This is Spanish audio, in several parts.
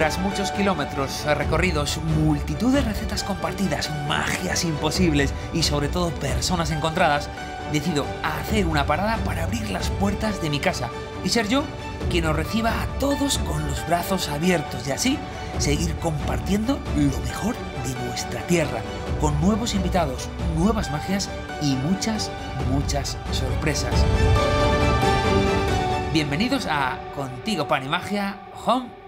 Tras muchos kilómetros recorridos, multitud de recetas compartidas, magias imposibles y sobre todo personas encontradas, decido hacer una parada para abrir las puertas de mi casa y ser yo quien nos reciba a todos con los brazos abiertos y así seguir compartiendo lo mejor de nuestra tierra, con nuevos invitados, nuevas magias y muchas, muchas sorpresas. Bienvenidos a Contigo Pan y Magia Home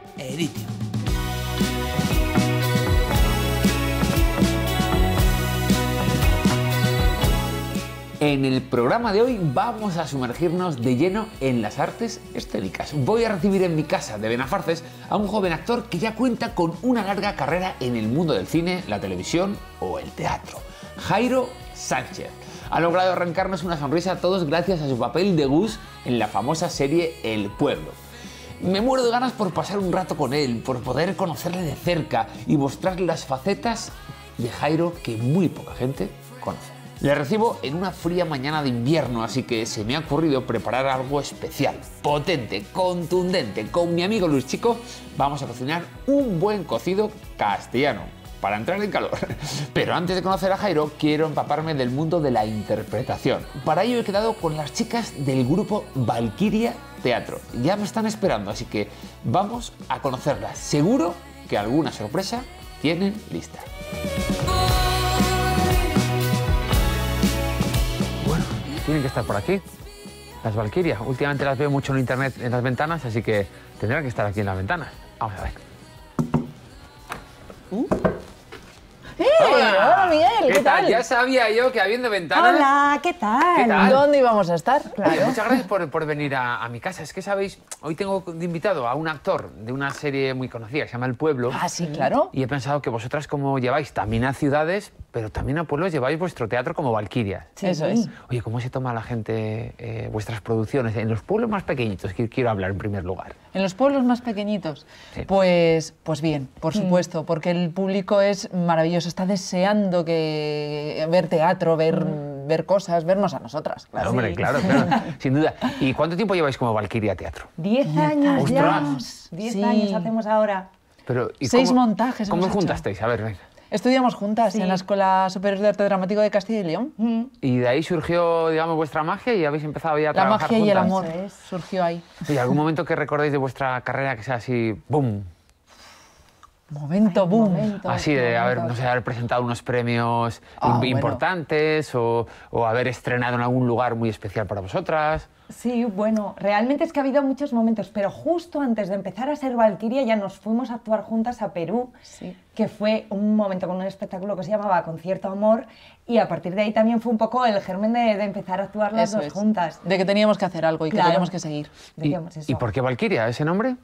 En el programa de hoy vamos a sumergirnos de lleno en las artes escénicas. Voy a recibir en mi casa de Benafarces a un joven actor que ya cuenta con una larga carrera en el mundo del cine, la televisión o el teatro. Jairo Sánchez. Ha logrado arrancarnos una sonrisa a todos gracias a su papel de Gus en la famosa serie El Pueblo. Me muero de ganas por pasar un rato con él, por poder conocerle de cerca y mostrarle las facetas de Jairo que muy poca gente conoce. Le recibo en una fría mañana de invierno, así que se me ha ocurrido preparar algo especial, potente, contundente. Con mi amigo Luis Chico vamos a cocinar un buen cocido castellano para entrar en calor. Pero antes de conocer a Jairo, quiero empaparme del mundo de la interpretación. Para ello he quedado con las chicas del grupo Valkyria Teatro. Ya me están esperando, así que vamos a conocerlas. Seguro que alguna sorpresa tienen lista. Bueno, tienen que estar por aquí. Las Valkyrias. Últimamente las veo mucho en internet en las ventanas, así que tendrán que estar aquí en las ventanas. Vamos a ver. ¡Eh! Hola, Miguel, ¿qué, tal? Ya sabía yo que habiendo ventanas. Hola, ¿qué tal? ¿Qué tal? ¿Dónde íbamos a estar? Oye, Claro. muchas gracias por, por venir a, a mi casa. Es que sabéis, hoy tengo de invitado a un actor de una serie muy conocida que se llama El Pueblo. Ah, sí, claro. Y he pensado que vosotras, como lleváis también a ciudades, pero también a pueblos, lleváis vuestro teatro como Valkyria. Eso es. Oye, ¿cómo se toma la gente eh, vuestras producciones en los pueblos más pequeñitos? Que quiero hablar en primer lugar. En los pueblos más pequeñitos, Sí. pues, pues bien, por supuesto, porque el público es maravilloso, está deseando que ver teatro, ver, ver cosas, vernos a nosotras. Claro. Hombre, claro, claro, sin duda. ¿Y cuánto tiempo lleváis como Valkyria Teatro? Diez años ya. Diez Sí. años hacemos ahora. Pero, ¿y Seis cómo- montajes ¿Cómo hemos os hecho. juntasteis? A ver, venga. Estudiamos juntas en la Escuela Superior de Arte Dramático de Castilla y León. Mm. Y de ahí surgió, digamos, vuestra magia y habéis empezado ya a La trabajar magia y el juntas. amor es. surgió ahí. ¿Y algún momento que recordéis de vuestra carrera que sea así, boom? Momento, boom. momento. Así de haber, no sé, haber presentado unos premios Ah, bueno. importantes o, o haber estrenado en algún lugar muy especial para vosotras. Sí, bueno, realmente es que ha habido muchos momentos, pero justo antes de empezar a ser Valkyria ya nos fuimos a actuar juntas a Perú, Sí. que fue un momento con un espectáculo que se llamaba Concierto Amor y a partir de ahí también fue un poco el germen de, de empezar a actuar las Eso dos es. juntas. De que teníamos que hacer algo y Claro. que teníamos que seguir. ¿Y. ¿Y por qué Valkyria, ese nombre?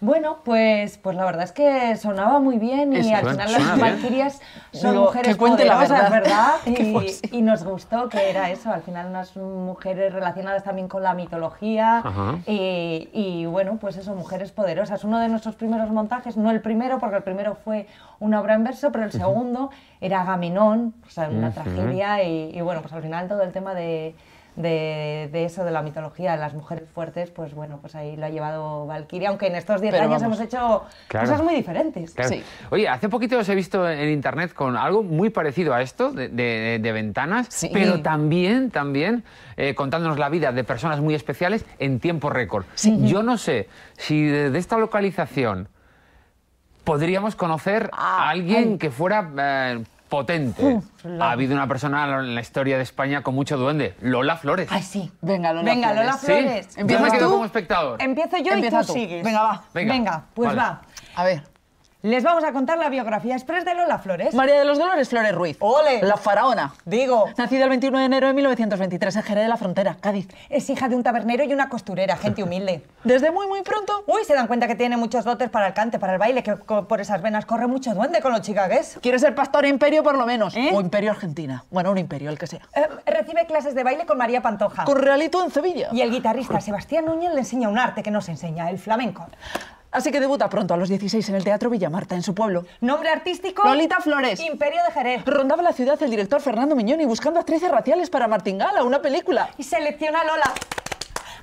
Bueno, pues, pues la verdad es que sonaba muy bien y Eso, al final suena las bien. valquirias son Digo, mujeres que cuente la verdad. Y, nos gustó que era eso, al final unas mujeres relacionadas también con la mitología Ajá. y, y, bueno, pues eso, mujeres poderosas. Uno de nuestros primeros montajes, no el primero, porque el primero fue una obra en verso, pero el segundo era Agamenón, o sea, una tragedia y, y, bueno, pues al final todo el tema de... De, de eso, de la mitología, de las mujeres fuertes, pues bueno, pues ahí lo ha llevado Valkyria, aunque en estos 10 Pero años vamos. hemos hecho Claro. cosas muy diferentes. Claro. Sí. Oye, hace poquito os he visto en internet con algo muy parecido a esto, de, de- de ventanas, Sí. pero también, también eh, contándonos la vida de personas muy especiales en tiempo récord. Yo no sé si de esta localización podríamos conocer a alguien que fuera eh, potente. ha habido una persona en la historia de España con mucho duende, Lola Flores. Ay, sí. Venga, Lola Venga, Flores. Lola ¿Sí? Flores. Yo ¿Empiezas me quedo tú? como espectador. Empiezo yo Empieza y tú, tú. sigues. Venga, va. Venga, pues vale. va. A ver. Les vamos a contar la biografía express de Lola Flores. María de los Dolores Flores Ruiz. ¡Ole! La faraona. Digo, Nacida el 21 de enero de 1923 en Jerez de la Frontera, Cádiz. es hija de un tabernero y una costurera, gente humilde. Desde muy, muy pronto Uy, se dan cuenta que tiene muchos dotes para el cante, para el baile, que por esas venas corre mucho duende con los chicagues. quiere ser pastor imperio por lo menos. ¿Eh? O imperio argentina. Bueno, un imperio, el que sea. Eh, recibe clases de baile con María Pantoja. Con Realito en Sevilla. Y el guitarrista Sebastián Núñez le enseña un arte que no se enseña, el flamenco. Así que debuta pronto a los 16 en el Teatro Villamarta, en su pueblo. Nombre artístico. Lolita Flores. Imperio de Jerez. Rondaba la ciudad el director Fernando Miñoni buscando actrices raciales para Martingala, una película. Y selecciona a Lola.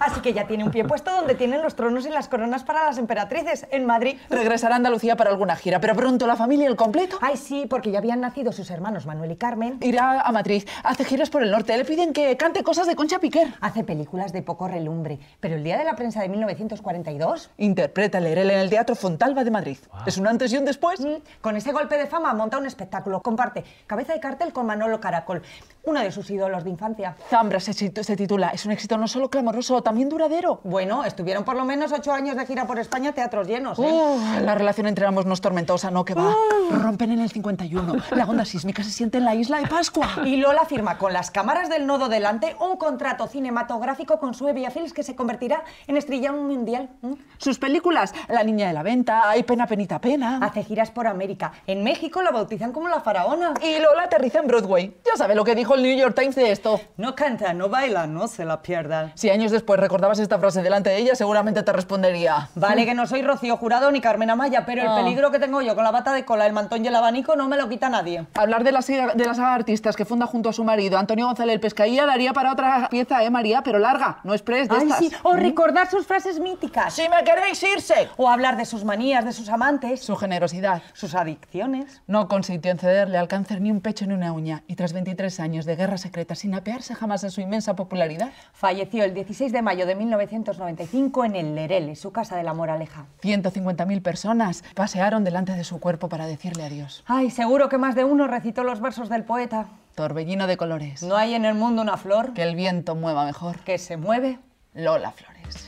Así que ya tiene un pie puesto donde tienen los tronos y las coronas para las emperatrices, en Madrid. Regresará a Andalucía para alguna gira, pero pronto la familia el completo Ay, sí, porque ya habían nacido sus hermanos Manuel y Carmen. irá a Madrid, hace giras por el norte. Le piden que cante cosas de Concha Piquer. Hace películas de poco relumbre, pero el día de la prensa de 1942 Interpreta a Lerel en el Teatro Fontalba de Madrid. Es un antes y un después. Mm, Con ese golpe de fama monta un espectáculo. Comparte cabeza de cartel con Manolo Caracol, uno de sus ídolos de infancia. Zambra se titula. Es un éxito no solo clamoroso, también duradero. Bueno, estuvieron por lo menos ocho años de gira por España, teatros llenos. ¿eh? La relación entre ambos no es tormentosa, no que va. Rompen en el 51. La onda sísmica se siente en la isla de Pascua. Y Lola firma con las cámaras del nodo delante un contrato cinematográfico con Sue Films que se convertirá en estrella mundial. ¿Mm? Sus películas, La niña de la venta, Hay pena, penita, pena. Hace giras por América. En México la bautizan como la faraona. Y Lola aterriza en Broadway. Ya sabe lo que dijo el New York Times de esto. No canta, no baila, no se la pierdan. Si años después recordabas esta frase delante de ella, seguramente te respondería. Vale que no soy Rocío Jurado ni Carmen Amaya, pero Ah. el peligro que tengo yo con la bata de cola, el mantón y el abanico no me lo quita nadie. Hablar de la, saga- de la saga de artistas que funda junto a su marido, Antonio González Pescaía, daría para otra pieza, ¿eh, María? Pero larga, no express de Ay, estas. sí, o recordar sus frases míticas. Si me queréis irse. O hablar de sus manías, de sus amantes, Su generosidad. sus adicciones. No consintió en cederle al cáncer ni un pecho ni una uña, y tras 23 años de guerra secreta, sin apearse jamás de su inmensa popularidad, Falleció el 16 de mayo de 1995 en el Lerele, su casa de la Moraleja. 150.000 personas pasearon delante de su cuerpo para decirle adiós. Ay, seguro que más de uno recitó los versos del poeta. Torbellino de colores. No hay en el mundo una flor Que el viento mueva mejor. que se mueve. Lola Flores.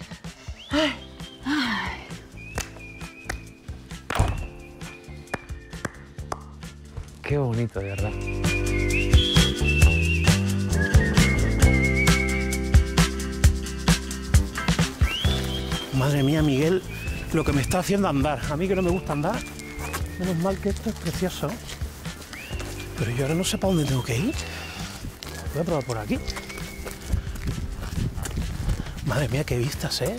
Qué bonito, de verdad. Madre mía, Miguel, lo que me está haciendo andar. A mí que no me gusta andar. Menos mal que esto es precioso. Pero yo ahora no sé para dónde tengo que ir. Voy a probar por aquí. Madre mía, qué vistas, ¿eh?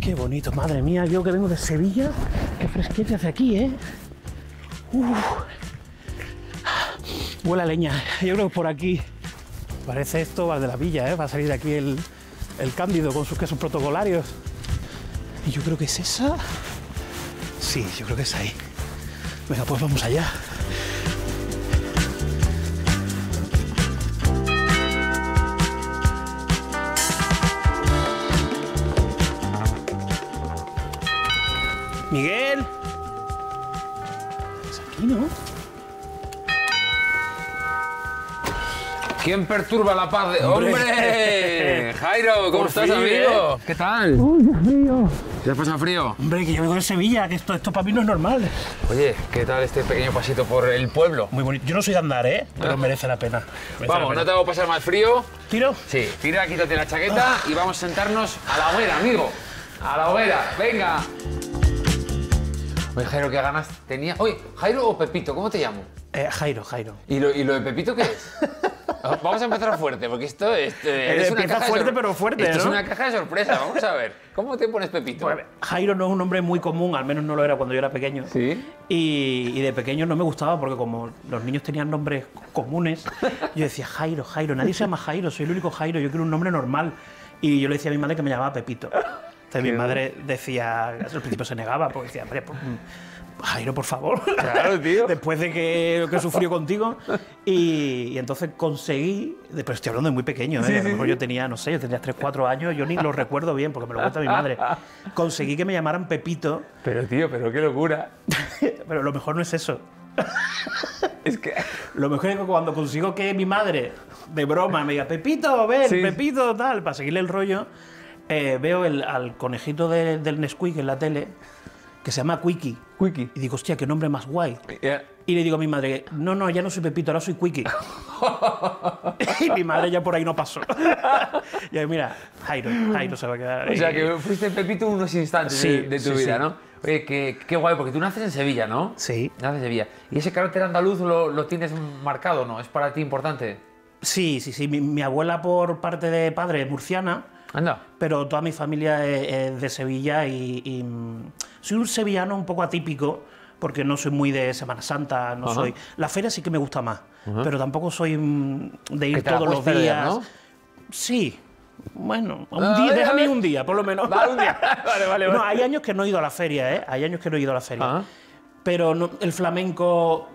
Qué bonito. Madre mía, yo que vengo de Sevilla, qué fresquete hace aquí, ¿eh? Uf. Huele a leña. Yo creo que por aquí parece esto Val de la Villa, ¿eh? Va a salir aquí el, el Cándido con sus quesos protocolarios. Y yo creo que es esa. Sí, yo creo que es ahí. Venga, pues vamos allá. Miguel. Es aquí, ¿no? ¿Quién perturba la paz de... Hombre. ¡Hombre! Jairo, ¿cómo Por estás, fin, amigo? ¿Qué tal? ¡Uy, qué frío! ¿Te has pasado frío? Hombre, que yo vengo de Sevilla, que esto, esto para mí no es normal. Oye, ¿qué tal este pequeño pasito por el pueblo? Muy bonito. Yo no soy de andar, ¿eh? Pero merece la pena. Merece la Vamos, pena. no te hago pasar más frío. ¿Tiro? Sí, tira, quítate la chaqueta y vamos a sentarnos a la hoguera, amigo. A la hoguera, venga. Oye, Jairo, ¿qué ganas tenía? Oye, ¿Jairo o Pepito? ¿Cómo te llamo? Eh, Jairo, Jairo. ¿Y lo, y lo de Pepito qué es? Vamos a empezar fuerte, porque esto es, eh, es una caja fuerte, pero fuerte, Esto es ¿no? una caja de sorpresa, vamos a ver. ¿Cómo te pones Pepito? Pues, Jairo no es un nombre muy común, al menos no lo era cuando yo era pequeño. Sí. Y, y de pequeño no me gustaba porque como los niños tenían nombres comunes, yo decía Jairo, Jairo, nadie se llama Jairo, soy el único Jairo, yo quiero un nombre normal. Y yo le decía a mi madre que me llamaba Pepito. Entonces mi madre decía, al principio se negaba, porque decía, pues, mm, Jairo, por favor. Claro, tío. Después de que, que sufrió contigo. Y, y entonces conseguí, pero estoy hablando de muy pequeño, ¿eh? a lo mejor yo tenía, no sé, yo tenía 3, 4 años, yo ni lo recuerdo bien porque me lo cuenta mi madre. Conseguí que me llamaran Pepito, Pero tío, pero qué locura. pero lo mejor no es eso. Es que... Lo mejor es que cuando consigo que mi madre, de broma, me diga, Pepito, ven, Sí. Pepito, tal, para seguirle el rollo, eh, veo el- al conejito de- del Nesquik en la tele, que se llama Quickie. Quickie. Y digo, hostia, qué nombre más guay. Ya. Y le digo a mi madre, no, no, ya no soy Pepito, ahora soy Quickie. y mi madre ya por ahí no pasó. y yo, mira, Jairo, Jairo se va a quedar. O sea, ahí. que fuiste Pepito unos instantes Sí, de, de tu sí, vida, sí. ¿no? Oye, qué, qué guay, porque tú naces en Sevilla, ¿no? Sí. Naces en Sevilla. ¿Y ese carácter andaluz lo, lo tienes marcado, no? ¿Es para ti importante? Sí, sí, sí. Mi, mi abuela por parte de padre es murciana. Anda. pero toda mi familia es, es de Sevilla y, y, mm, soy un sevillano un poco atípico porque no soy muy de Semana Santa, no Ajá. soy. La feria sí que me gusta más, pero tampoco soy mm, de ir todos los días. ¿no? Sí, Bueno, un día, déjame un día, por lo menos. Va, un día. Vale, vale, No, vale. hay años que no he ido a la feria, ¿eh? Hay años que no he ido a la feria. Ajá. Pero no- el flamenco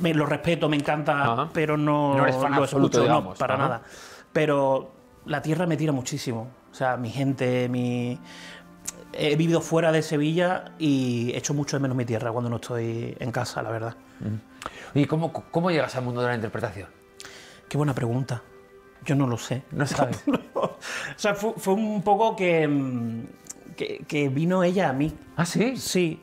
me lo respeto, me encanta, Ajá. pero no, No eres fan lo absoluto, escucho, no, digamos. para Ajá. nada. Pero la tierra me tira muchísimo. O sea, mi gente, mi... He vivido fuera de Sevilla y echo mucho de menos mi tierra cuando no estoy en casa, la verdad. ¿Y cómo, cómo llegas al mundo de la interpretación? Qué buena pregunta. Yo no lo sé. No sabes. o sea, fue, fue un poco que, mm, que, que vino ella a mí. ¿Ah, sí? Sí,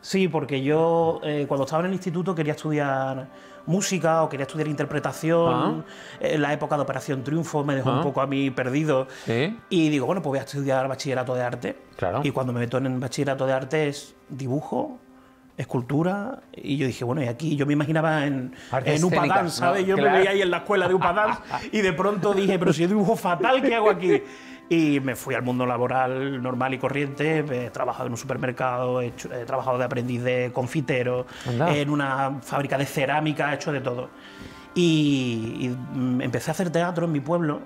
sí, porque yo eh, cuando estaba en el instituto quería estudiar música o quería estudiar interpretación. En la época de Operación Triunfo me dejó Ah. un poco a mí perdido. Sí. Y digo, bueno, pues voy a estudiar bachillerato de arte. Claro. Y cuando me meto en bachillerato de arte es dibujo, escultura. Y yo dije, bueno, y aquí yo me imaginaba en, Artes en Upadán, ¿sabes? ¿no? Yo Claro. me veía ahí en la escuela de Upadán y de pronto dije, pero si yo dibujo fatal, ¿qué hago aquí? Y me fui al mundo laboral normal y corriente. He trabajado en un supermercado, he, hecho- he trabajado de aprendiz de confitero, en una fábrica de cerámica, he hecho de todo. Y, y, empecé a hacer teatro en mi pueblo,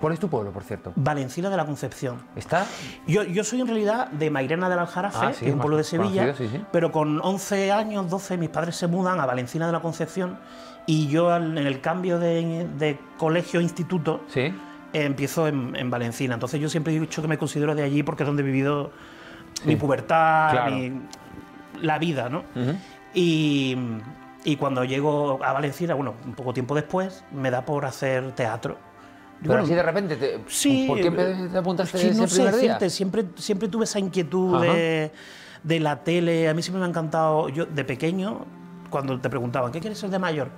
¿Cuál es tu pueblo, por cierto? Valencina de la Concepción. ¿Está? Yo, yo soy en realidad de Mairena del Aljarafe, Ah, sí, que es un pueblo de Sevilla, conocido, sí, sí. pero con 11 años, 12, mis padres se mudan a Valencina de la Concepción y yo en el cambio de, de colegio-instituto Sí. Eh, empiezo en, en Valencina. Entonces yo siempre he dicho que me considero de allí porque es donde he vivido mi pubertad, claro. mi- la vida, ¿no? Ujú. y, y cuando llego a Valencina, bueno, un poco tiempo después, me da por hacer teatro. Pero bueno, así de repente, te, Sí. ¿por qué te apuntaste es que ese no sé primer día? decirte, siempre, siempre tuve esa inquietud de, de la tele. A mí siempre me ha encantado. Yo, de pequeño, cuando te preguntaban, ¿qué quieres ser de mayor?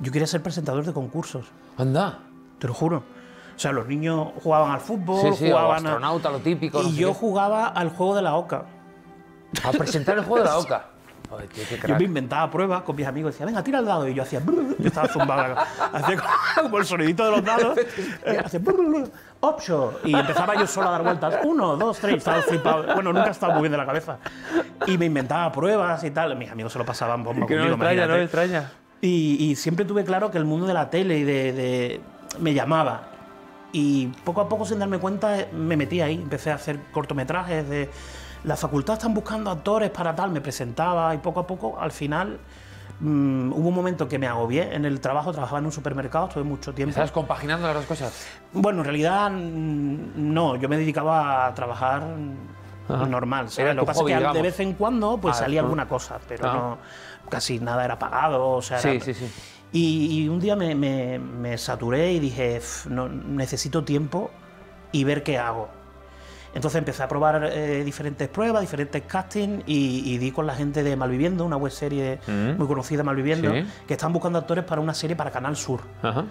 Yo quería ser presentador de concursos, Anda. te lo juro. O sea, los niños jugaban al fútbol, Sí, sí, o jugaban a- astronauta, lo típico. no Y sé yo qué. jugaba al juego de la oca. A presentar el juego de la oca. Tío, qué Yo me inventaba pruebas con mis amigos, decía, venga, tira el dado. Y yo hacía, yo estaba zumbado, hacía como el sonidito de los dados, eh, hacía, ocho. Y empezaba yo solo a dar vueltas, uno, dos, tres, estaba flipado. Bueno, nunca he estado muy bien de la cabeza. Y me inventaba pruebas y tal. Mis amigos se lo pasaban bomba Que no me conmigo, extraña, no me extraña. Y, y siempre tuve claro que el mundo de la tele y de, de- me llamaba. Y poco a poco, sin darme cuenta, me metí ahí. Empecé a hacer cortometrajes de... La facultad están buscando actores para tal, me presentaba y poco a poco, al final, mm, hubo un momento que me agobié en el trabajo, trabajaba en un supermercado, estuve mucho tiempo. ¿Estás compaginando las dos cosas? Bueno, en realidad mm, no, yo me dedicaba a trabajar Ajá. normal, ¿sabes? Lo que pasa es que de digamos. vez en cuando pues Ah, salía ajá. alguna cosa, pero Ah. no, casi nada era pagado, o sea, Sí, era- sí, sí. Y, y un día me, me- me saturé y dije, "Ff, no, necesito tiempo y ver qué hago. Entonces empecé a probar eh, diferentes pruebas, diferentes castings y, y di con la gente de Malviviendo, una web serie Mm. muy conocida, Malviviendo, Sí. que están buscando actores para una serie para Canal Sur. Ajá.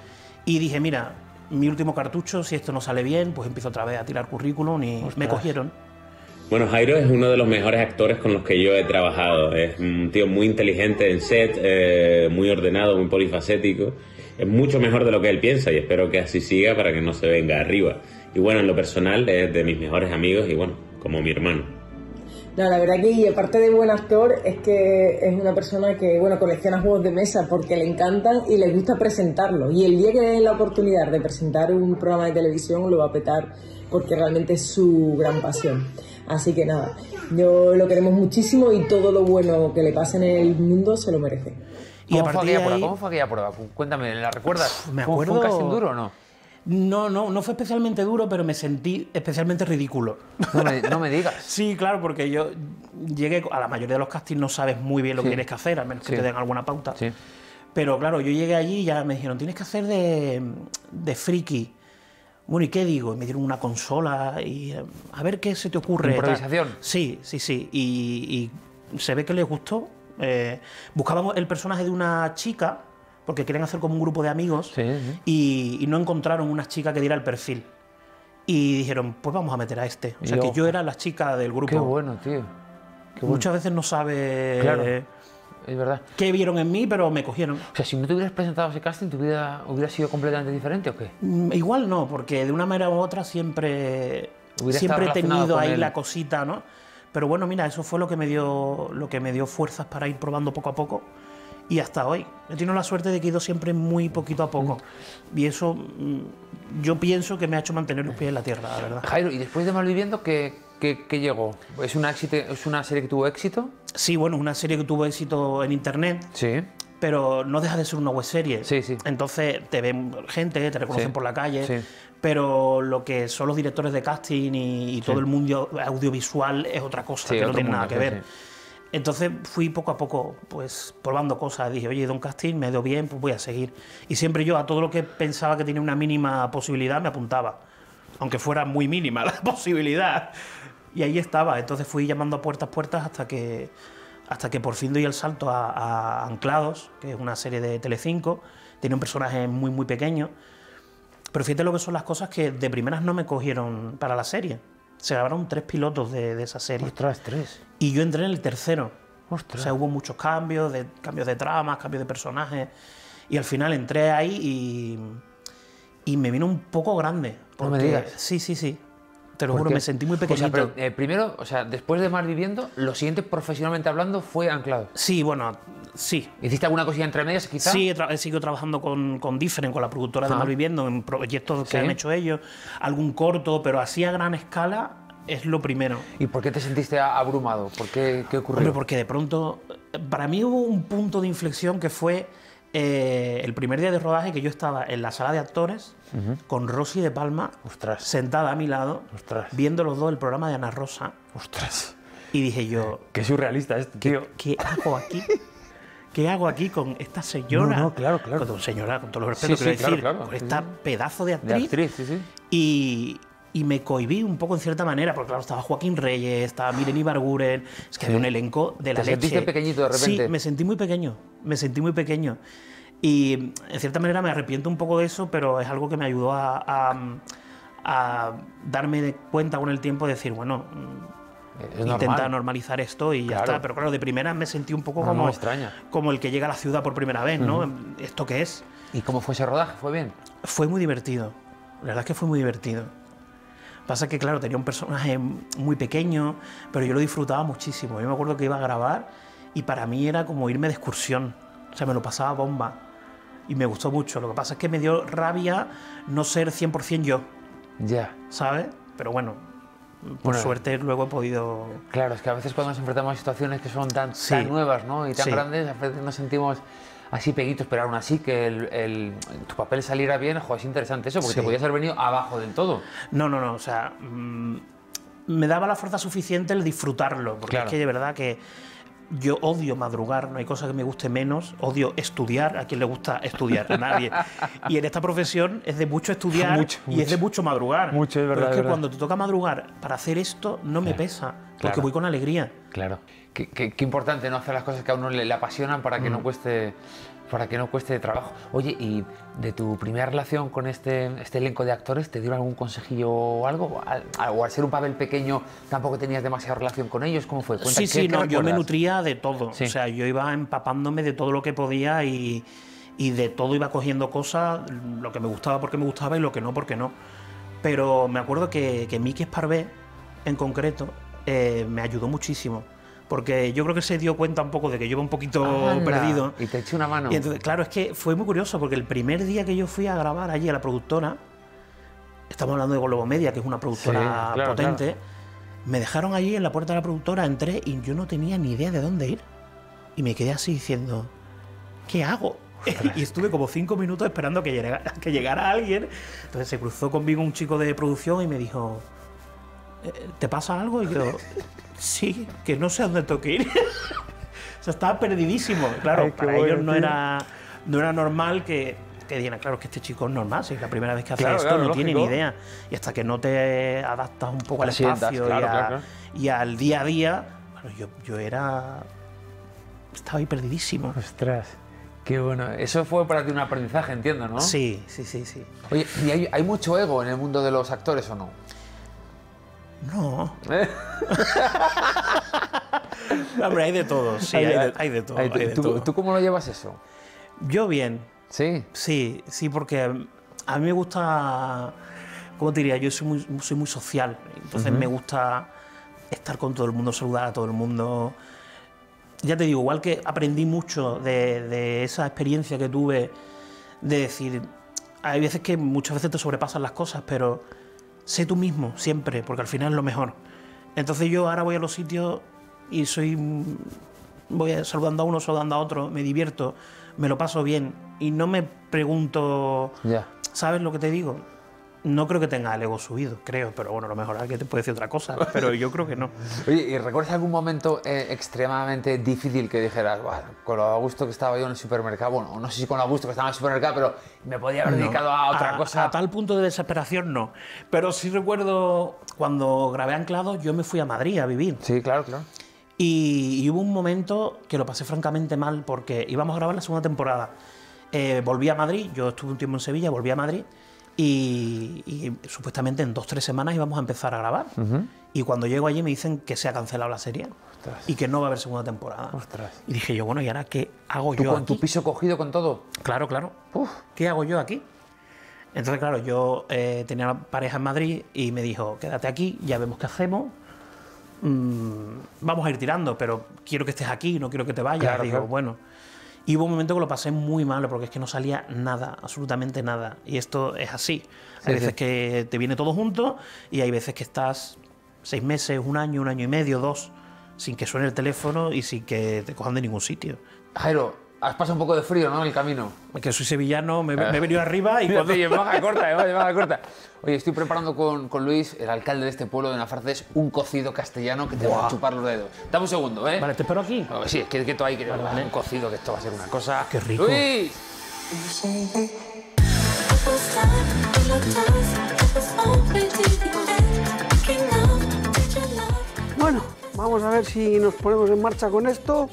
Y dije, mira, mi último cartucho, si esto no sale bien, pues empiezo otra vez a tirar currículum y me cogieron. Bueno, Jairo es uno de los mejores actores con los que yo he trabajado. Es un tío muy inteligente en set, eh, muy ordenado, muy polifacético. Es mucho mejor de lo que él piensa y espero que así siga para que no se venga arriba. Y bueno, en lo personal es de mis mejores amigos y bueno, como mi hermano. No, la verdad que aparte de buen actor es que es una persona que bueno colecciona juegos de mesa porque le encantan y le gusta presentarlos. Y el día que den la oportunidad de presentar un programa de televisión lo va a petar porque realmente es su gran pasión. Así que nada, yo lo queremos muchísimo y todo lo bueno que le pase en el mundo se lo merece. Y a ¿Cómo, fue aquella prueba? ahí- ¿Cómo fue aquella prueba? Cu- Cuéntame, ¿la recuerdas? Me ¿Fue- ¿Fue un acuerdo- casting duro o no? No, no, no fue especialmente duro, pero me sentí especialmente ridículo. No me, no me digas. Sí, claro, porque yo llegué a la mayoría de los castings no sabes muy bien lo Sí. que tienes que hacer, al menos que te den alguna pauta. Sí. Pero claro, yo llegué allí y ya me dijeron, tienes que hacer de, de friki. Bueno, ¿y qué digo? Me dieron una consola y eh, a ver qué se te ocurre. tal. Improvisación. Sí, sí, sí. Y, y se ve que les gustó. Eh, buscábamos el personaje de una chica, porque querían hacer como un grupo de amigos, Sí, sí. Y, y no encontraron una chica que diera el perfil. Y dijeron, pues vamos a meter a este. O sea, Y que yo era la chica del grupo. Qué bueno, tío. Qué bueno. Muchas veces no sabe Claro. Es verdad. qué vieron en mí, pero me cogieron. O sea, si no te hubieras presentado a ese casting, ¿tu vida hubiera sido completamente diferente o qué? Mm, Igual no, porque de una manera u otra siempre, siempre he tenido ahí él. la cosita, ¿no? Pero bueno, mira, eso fue lo que me dio, lo que me dio fuerzas para ir probando poco a poco. y hasta hoy. He tenido la suerte de que he ido siempre muy poquito a poco. Y eso mm, yo pienso que me ha hecho mantener los pies en la tierra, la verdad. Jairo, ¿y después de Malviviendo qué, qué, qué llegó? ¿Es una, ¿Es una serie que tuvo éxito? Sí, bueno, una serie que tuvo éxito en internet, Sí. pero no deja de ser una web serie. Sí, sí. Entonces te ven gente, te reconocen Sí. por la calle, Sí. pero lo que son los directores de casting y, y todo el mundo audiovisual es otra cosa, Sí, que no tiene nada mundo, que sí, ver. sí. Entonces fui poco a poco pues probando cosas. Dije, oye, un casting, me ido bien, pues voy a seguir. Y siempre yo a todo lo que pensaba que tenía una mínima posibilidad me apuntaba. Aunque fuera muy mínima la posibilidad. Y ahí estaba. Entonces fui llamando a puertas puertas hasta que, hasta que por fin doy el salto a, a Anclados, que es una serie de Telecinco. Tiene un personaje muy, muy pequeño. Pero fíjate lo que son las cosas que de primeras no me cogieron para la serie. Se grabaron tres pilotos de, de esa serie. Ostras, tres. Y yo entré en el tercero. Ostras. O sea, hubo muchos cambios, de, cambios de tramas, cambios de personajes. Y al final entré ahí y, y me vino un poco grande. No me porque- digas. Sí, sí, sí. Te lo ¿Por juro, qué? me sentí muy O sea, pequeñito. pero, eh, primero, o sea, después de Malviviendo, lo siguiente profesionalmente hablando fue Anclado. Sí, bueno, sí. ¿Hiciste alguna cosilla entre medias, quizá? Sí, he, he seguido trabajando con, con Different, con la productora de Ah. Malviviendo, en proyectos Sí. que han hecho ellos, algún corto, pero así a gran escala es lo primero. ¿Y por qué te sentiste abrumado? ¿Por qué, qué ocurrió? Hombre, porque de pronto, para mí hubo un punto de inflexión que fue eh, el primer día de rodaje que yo estaba en la sala de actores con Rosy de Palma Ostras. sentada a mi lado, Ostras. viendo los dos el programa de Ana Rosa, Ostras. y dije yo, Qué surrealista esto, tío. ¿qué hago aquí? ¿Qué hago aquí con esta señora? No, no, claro, claro. Con señora, con todo el respeto, Sí, quiero sí, claro, decir, claro, con esta pedazo de De actriz. sí. Y, y me cohibí un poco en cierta manera, porque claro, estaba Joaquín Reyes, estaba Miren Ibarguren, es que había un elenco de la ¿Te sentiste leche. pequeñito de repente? Sí, me sentí muy pequeño, me sentí muy pequeño. Y en cierta manera me arrepiento un poco de eso, pero es algo que me ayudó a, a- a darme de cuenta con el tiempo de decir, bueno, Es intenta normal. normalizar esto y ya Claro. está. Pero claro, de primera me sentí un poco No, no como, extraña. como el que llega a la ciudad por primera vez, ¿no? ¿Esto qué es? ¿Y cómo fue ese rodaje? ¿Fue bien? Fue muy divertido. La verdad es que fue muy divertido. Pasa que, claro, tenía un personaje muy pequeño, pero yo lo disfrutaba muchísimo. Yo me acuerdo que iba a grabar y para mí era como irme de excursión. O sea, me lo pasaba bomba. Y me gustó mucho. Lo que pasa es que me dio rabia no ser 100% yo, Ya. ¿sabes? Pero bueno, por Bueno. suerte luego he podido... Claro, es que a veces cuando nos enfrentamos a situaciones que son tan, Sí. tan nuevas ¿no? y tan Sí. grandes, a veces nos sentimos así peguitos, pero aún así que el, el- tu papel saliera bien, joder, es interesante eso, porque Sí. te podías haber venido abajo del todo. No, no, no, o sea, mm, me daba la fuerza suficiente el disfrutarlo, porque Claro. es que de verdad que yo odio madrugar, no hay cosa que me guste menos, odio estudiar, a quien le gusta estudiar, a nadie. Y en esta profesión es de mucho estudiar Mucho, y es de mucho madrugar. Mucho, es verdad, Pero es que verdad. cuando te toca madrugar para hacer esto, no me pesa, porque claro. voy con alegría. Claro. Qué, qué- qué importante no hacer las cosas que a uno le, le apasionan para Mm. que no cueste para que no cueste trabajo. Oye, y de tu primera relación con este, este elenco de actores, ¿te dieron algún consejillo o algo? Al- O al ser un papel pequeño, tampoco tenías demasiada relación con ellos. ¿Cómo fue? Cuenta, Sí, ¿qué- sí, no, yo me nutría de todo. Sí. O sea, yo iba empapándome de todo lo que podía y, y de todo iba cogiendo cosas, lo que me gustaba porque me gustaba y lo que no porque no. Pero me acuerdo que, que Miki Esparvé, en concreto, eh, me ayudó muchísimo. Porque yo creo que se dio cuenta un poco de que yo iba un poquito Anda, perdido. Y te eché una mano. Y entonces, claro, es que fue muy curioso porque el primer día que yo fui a grabar allí a la productora, estamos hablando de Globo Media, que es una productora Sí, claro, potente, me dejaron allí en la puerta de la productora, entré y yo no tenía ni idea de dónde ir. Y me quedé así diciendo, ¿qué hago? y estuve como cinco minutos esperando que llegara, que llegara alguien. Entonces se cruzó conmigo un chico de producción y me dijo, "Eh, ¿te pasa algo? Y yo, sí, que no sé a dónde tengo que ir. o sea, estaba perdidísimo. Claro, Ay, para bueno, ellos no tío. era, no era normal que, que claro, que este chico es normal, si es la primera vez que hace Claro, esto, claro, no tiene ni idea. Y hasta que no te adaptas un poco al sientas, espacio claro, y, a- claro, claro. y al día a día, bueno, yo, yo era... Estaba ahí perdidísimo. Ostras, qué bueno. Eso fue para ti un aprendizaje, entiendo, ¿no? Sí, sí, sí, sí. Oye, ¿y hay, hay mucho ego en el mundo de los actores o no? No. ¿Eh? Hombre, hay de todo, sí, hay, de, hay de todo. Hay- hay de ¿tú, todo. ¿Tú cómo lo llevas eso? Yo bien, Sí. sí, sí, porque a mí me gusta, ¿cómo te diría? Yo soy muy, soy muy social, entonces me gusta estar con todo el mundo, saludar a todo el mundo. ya te digo, igual que aprendí mucho de, de esa experiencia que tuve de decir, hay veces que muchas veces te sobrepasan las cosas, pero sé tú mismo siempre, porque al final es lo mejor. Entonces yo ahora voy a los sitios y soy voy saludando a uno, saludando a otro, me divierto, me lo paso bien y no me pregunto, Ya. ¿sabes lo que te digo? No creo que tenga el ego subido, creo, pero bueno, a lo mejor alguien te puede decir otra cosa, pero yo creo que no. Oye, ¿y recuerdas algún momento eh, extremadamente difícil que dijeras, "Buah, con lo a gusto que estaba yo en el supermercado, bueno, no sé si con lo a gusto que estaba en el supermercado, pero me podía haber dedicado a otra cosa? A tal punto de desesperación no. Pero sí recuerdo cuando grabé Anclado, yo me fui a Madrid a vivir. Sí, claro, claro. Y, y hubo un momento que lo pasé francamente mal porque íbamos a grabar la segunda temporada. Eh, volví a Madrid, yo estuve un tiempo en Sevilla, volví a Madrid y, y supuestamente en dos tres semanas íbamos a empezar a grabar. Y cuando llego allí me dicen que se ha cancelado la serie y que no va a haber segunda temporada. Ostras. Y dije yo, bueno, ¿y ahora qué hago ¿Tú yo con aquí? tu piso cogido con todo? Claro, claro. ¿Qué hago yo aquí? Entonces, claro, yo eh, tenía una pareja en Madrid y me dijo, quédate aquí, ya vemos qué hacemos. Mm, vamos a ir tirando, pero quiero que estés aquí, no quiero que te vayas. Claro, Digo, claro. bueno. Y hubo un momento que lo pasé muy mal porque es que no salía nada, absolutamente nada. Y esto es así. Sí, hay veces sí. que te viene todo junto y hay veces que estás seis meses, un año, un año y medio, dos, sin que suene el teléfono y sin que te cojan de ningún sitio. Jairo, has pasado un poco de frío, ¿no? En el camino. Que soy sevillano, me, me he venido arriba y cuando... Oye, baja corta, eh, baja corta. Oye, estoy preparando con, con Luis, el alcalde de este pueblo de Nafarces, un cocido castellano que te va a chupar los dedos. Dame un segundo, ¿eh? Vale, te espero aquí. Sí, es que quieto ahí, que vale. un cocido, que esto va a ser una cosa. Qué rico. ¡Luis! Bueno, vamos a ver si nos ponemos en marcha con esto,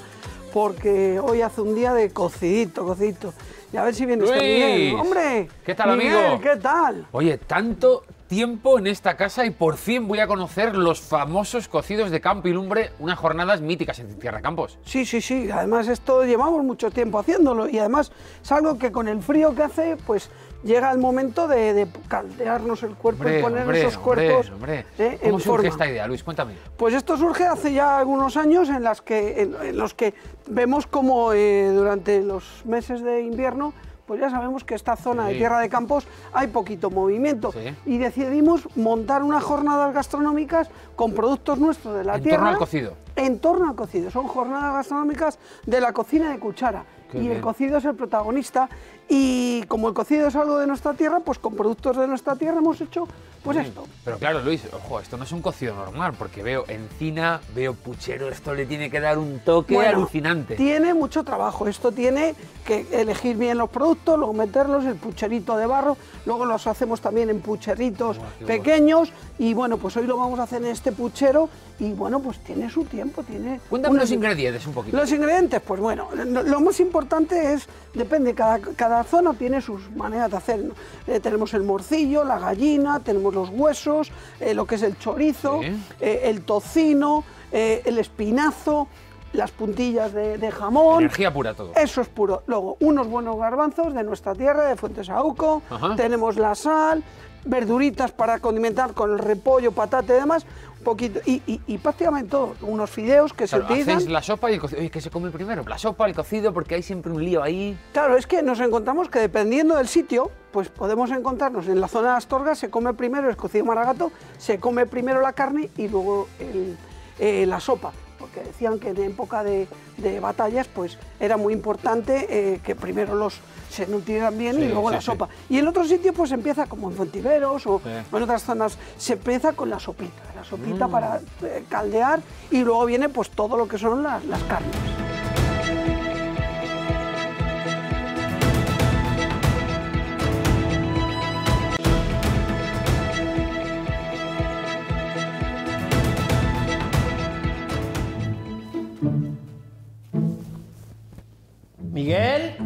porque hoy hace un día de cocidito, cocidito. Y a ver si viene este Luis. Miguel. ¡Hombre! ¿Qué tal, Miguel, amigo? ¿Qué tal? Oye, tanto tiempo en esta casa y por fin voy a conocer los famosos cocidos de campo y lumbre, unas jornadas míticas en Tierra Campos. Sí, sí, sí. Además, esto llevamos mucho tiempo haciéndolo y además es algo que con el frío que hace, pues llega el momento de, de caldearnos el cuerpo y poner hombre, esos cuerpos hombre. eh, ¿Cómo en surge forma. esta idea, Luis? Cuéntame. Pues esto surge hace ya algunos años en, las que, en, en los que vemos como eh, durante los meses de invierno, pues ya sabemos que esta zona de. Tierra de Campos hay poquito movimiento. Sí. Y decidimos montar unas jornadas gastronómicas con productos nuestros de la En tierra. torno al cocido. En torno al cocido. Son jornadas gastronómicas de la cocina de cuchara. Qué y bien. el cocido es el protagonista. Y como el cocido es algo de nuestra tierra, pues con productos de nuestra tierra hemos hecho pues esto. Pero claro, Luis, ojo, esto no es un cocido normal, porque veo encina, veo puchero, esto le tiene que dar un toque Bueno, alucinante. Tiene mucho trabajo. Esto tiene que elegir bien los productos, luego meterlos, el pucherito de barro, luego los hacemos también en pucheritos pequeños y bueno, pues hoy lo vamos a hacer en este puchero y bueno, pues tiene su tiempo, tiene... Cuéntame los ingredientes un poquito. Los ingredientes, pues bueno, lo, lo más importante es, depende, cada, cada zona tiene sus maneras de hacer. ¿no? Eh, tenemos el morcillo, la gallina, tenemos los huesos, eh, lo que es el chorizo, Sí. eh, el tocino, el espinazo, las puntillas de, de jamón. Energía pura todo. Eso es puro. Luego, unos buenos garbanzos de nuestra tierra, de Fuentesauco. Ajá. Tenemos la sal, verduritas para condimentar con el repollo, patata y demás. Poquito. Y, y- y prácticamente todo. Unos fideos que Claro, se utilizan. hacéis la sopa y el cocido. ¿qué se come primero? La sopa, el cocido, porque hay siempre un lío ahí. Claro, es que nos encontramos que dependiendo del sitio, pues podemos encontrarnos en la zona de Astorga, se come primero el cocido maragato, se come primero la carne y luego el- eh, la sopa. Porque decían que en época de, de batallas, pues era muy importante eh, que primero los se nutrieran bien Sí, y luego sí, la sí. sopa. Y en otro sitio, pues empieza como en Fontiveros o en otras zonas, se empieza con la sopita, la sopita Mm. para eh, caldear y luego viene pues todo lo que son las, las carnes. Miguel.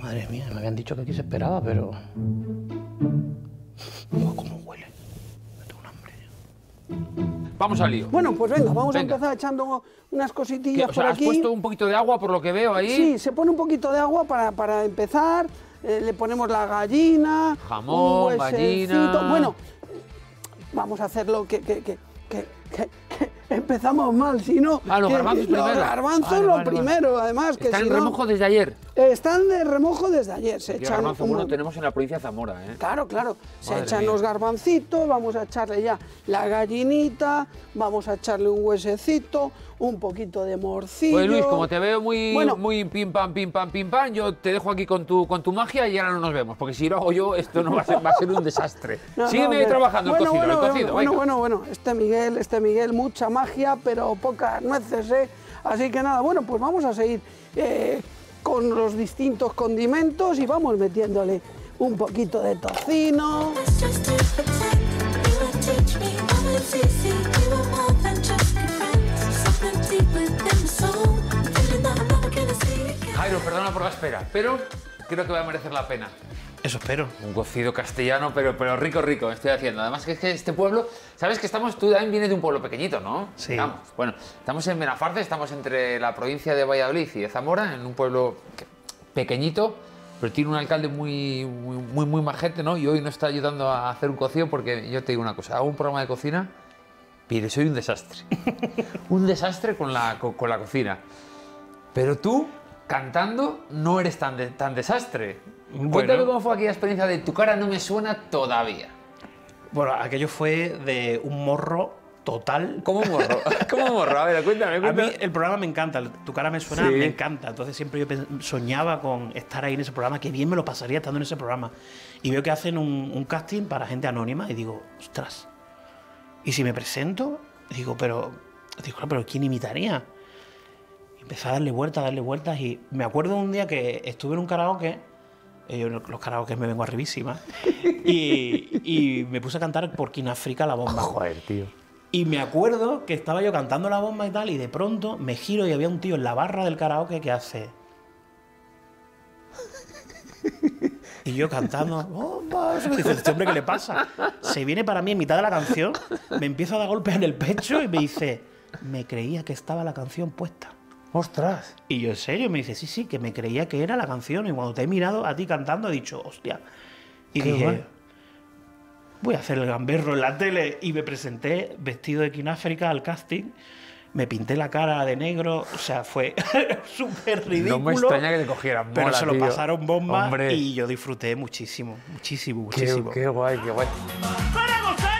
Madre mía, me habían dicho que aquí se esperaba, pero. Uf, ¿Cómo huele? Me tengo un hambre. Vamos al lío. Bueno, pues venga, vamos Venga. a empezar echando unas ¿Qué? cositillas O sea, por has aquí. puesto un poquito de agua por lo que veo ahí. Sí, se pone un poquito de agua para, para empezar. eh, le ponemos la gallina. Jamón, un gallina. Bueno, vamos a hacerlo que, que, que, que, que- que empezamos mal, si no... Ah, los que- garbanzos los primero. garbanzos Vale, lo vale, vale. primero, además, que Está si en no- remojo desde ayer. Están de remojo desde ayer, se echan... garbanzo un bueno mon- tenemos en la provincia de Zamora, ¿eh? Claro, claro. Se echan mía. los garbancitos, vamos a echarle ya la gallinita, vamos a echarle un huesecito, un poquito de morcillo. Oye Luis, como te veo muy, Bueno. muy pim pam, pim pam, pim pam, yo te dejo aquí con tu, con tu magia y ahora no nos vemos, porque si lo hago yo, esto no va a ser, va a ser un desastre. No, no, Sígueme hombre. trabajando bueno, el cocido, bueno, el cocido, Bueno, bueno, bueno, este Miguel, este Miguel, mucha magia, pero pocas nueces, ¿eh? Así que nada, bueno, pues vamos a seguir eh, con los distintos condimentos y vamos metiéndole un poquito de tocino. Jairo, perdona por la espera, pero creo que va a merecer la pena. Eso espero. Un cocido castellano, pero, pero rico, rico, estoy haciendo. Además que es que este pueblo, sabes que estamos, tú también vienes de un pueblo pequeñito, ¿no? Sí. Digamos. Bueno, estamos en Benafarce, estamos entre la provincia de Valladolid y de Zamora, en un pueblo que- pequeñito, pero tiene un alcalde muy, muy, muy, muy majete, ¿no? Y hoy nos está ayudando a hacer un cocido porque yo te digo una cosa, hago un programa de cocina, pero soy un desastre. un desastre con la, con, con la cocina. Pero tú, cantando, no eres tan, de- tan desastre. Bueno. Cuéntame cómo fue aquella experiencia de tu cara no me suena todavía. Bueno, aquello fue de un morro total. ¿Cómo morro? ¿Cómo morro? A ver, cuéntame, A mí cuéntame. el programa me encanta, tu cara me suena, Sí. me encanta. Entonces siempre yo soñaba con estar ahí en ese programa, que bien me lo pasaría estando en ese programa. Y veo que hacen un, un casting para gente anónima y digo, ostras. Y si me presento, digo, pero, digo, "Ah, pero ¿quién imitaría? Empecé a darle vueltas, a darle vueltas y me acuerdo un día que estuve en un karaoke, eh, los karaoke me vengo arribísima, y, y me puse a cantar por África la bomba. Joder, tío. Y me acuerdo que estaba yo cantando la bomba y tal, y de pronto me giro y había un tío en la barra del karaoke que hace. Y yo cantando, bomba. Dice, este hombre, ¿qué le pasa? Se viene para mí en mitad de la canción, me empieza a dar golpes en el pecho y me dice, me creía que estaba la canción puesta. ¡Ostras! Y yo, ¿en serio? Me dice, sí, sí, que me creía que era la canción. Y cuando te he mirado a ti cantando, he dicho, hostia. Y Qué dije, guay. voy a hacer el gamberro en la tele. Y me presenté vestido de Kináfrica al casting. Me pinté la cara de negro. O sea, fue súper ridículo. No me extraña que te cogieran Pero mola, se lo tío. pasaron bomba Hombre. y yo disfruté muchísimo, muchísimo, Qué, muchísimo. qué guay, qué guay. Para gozar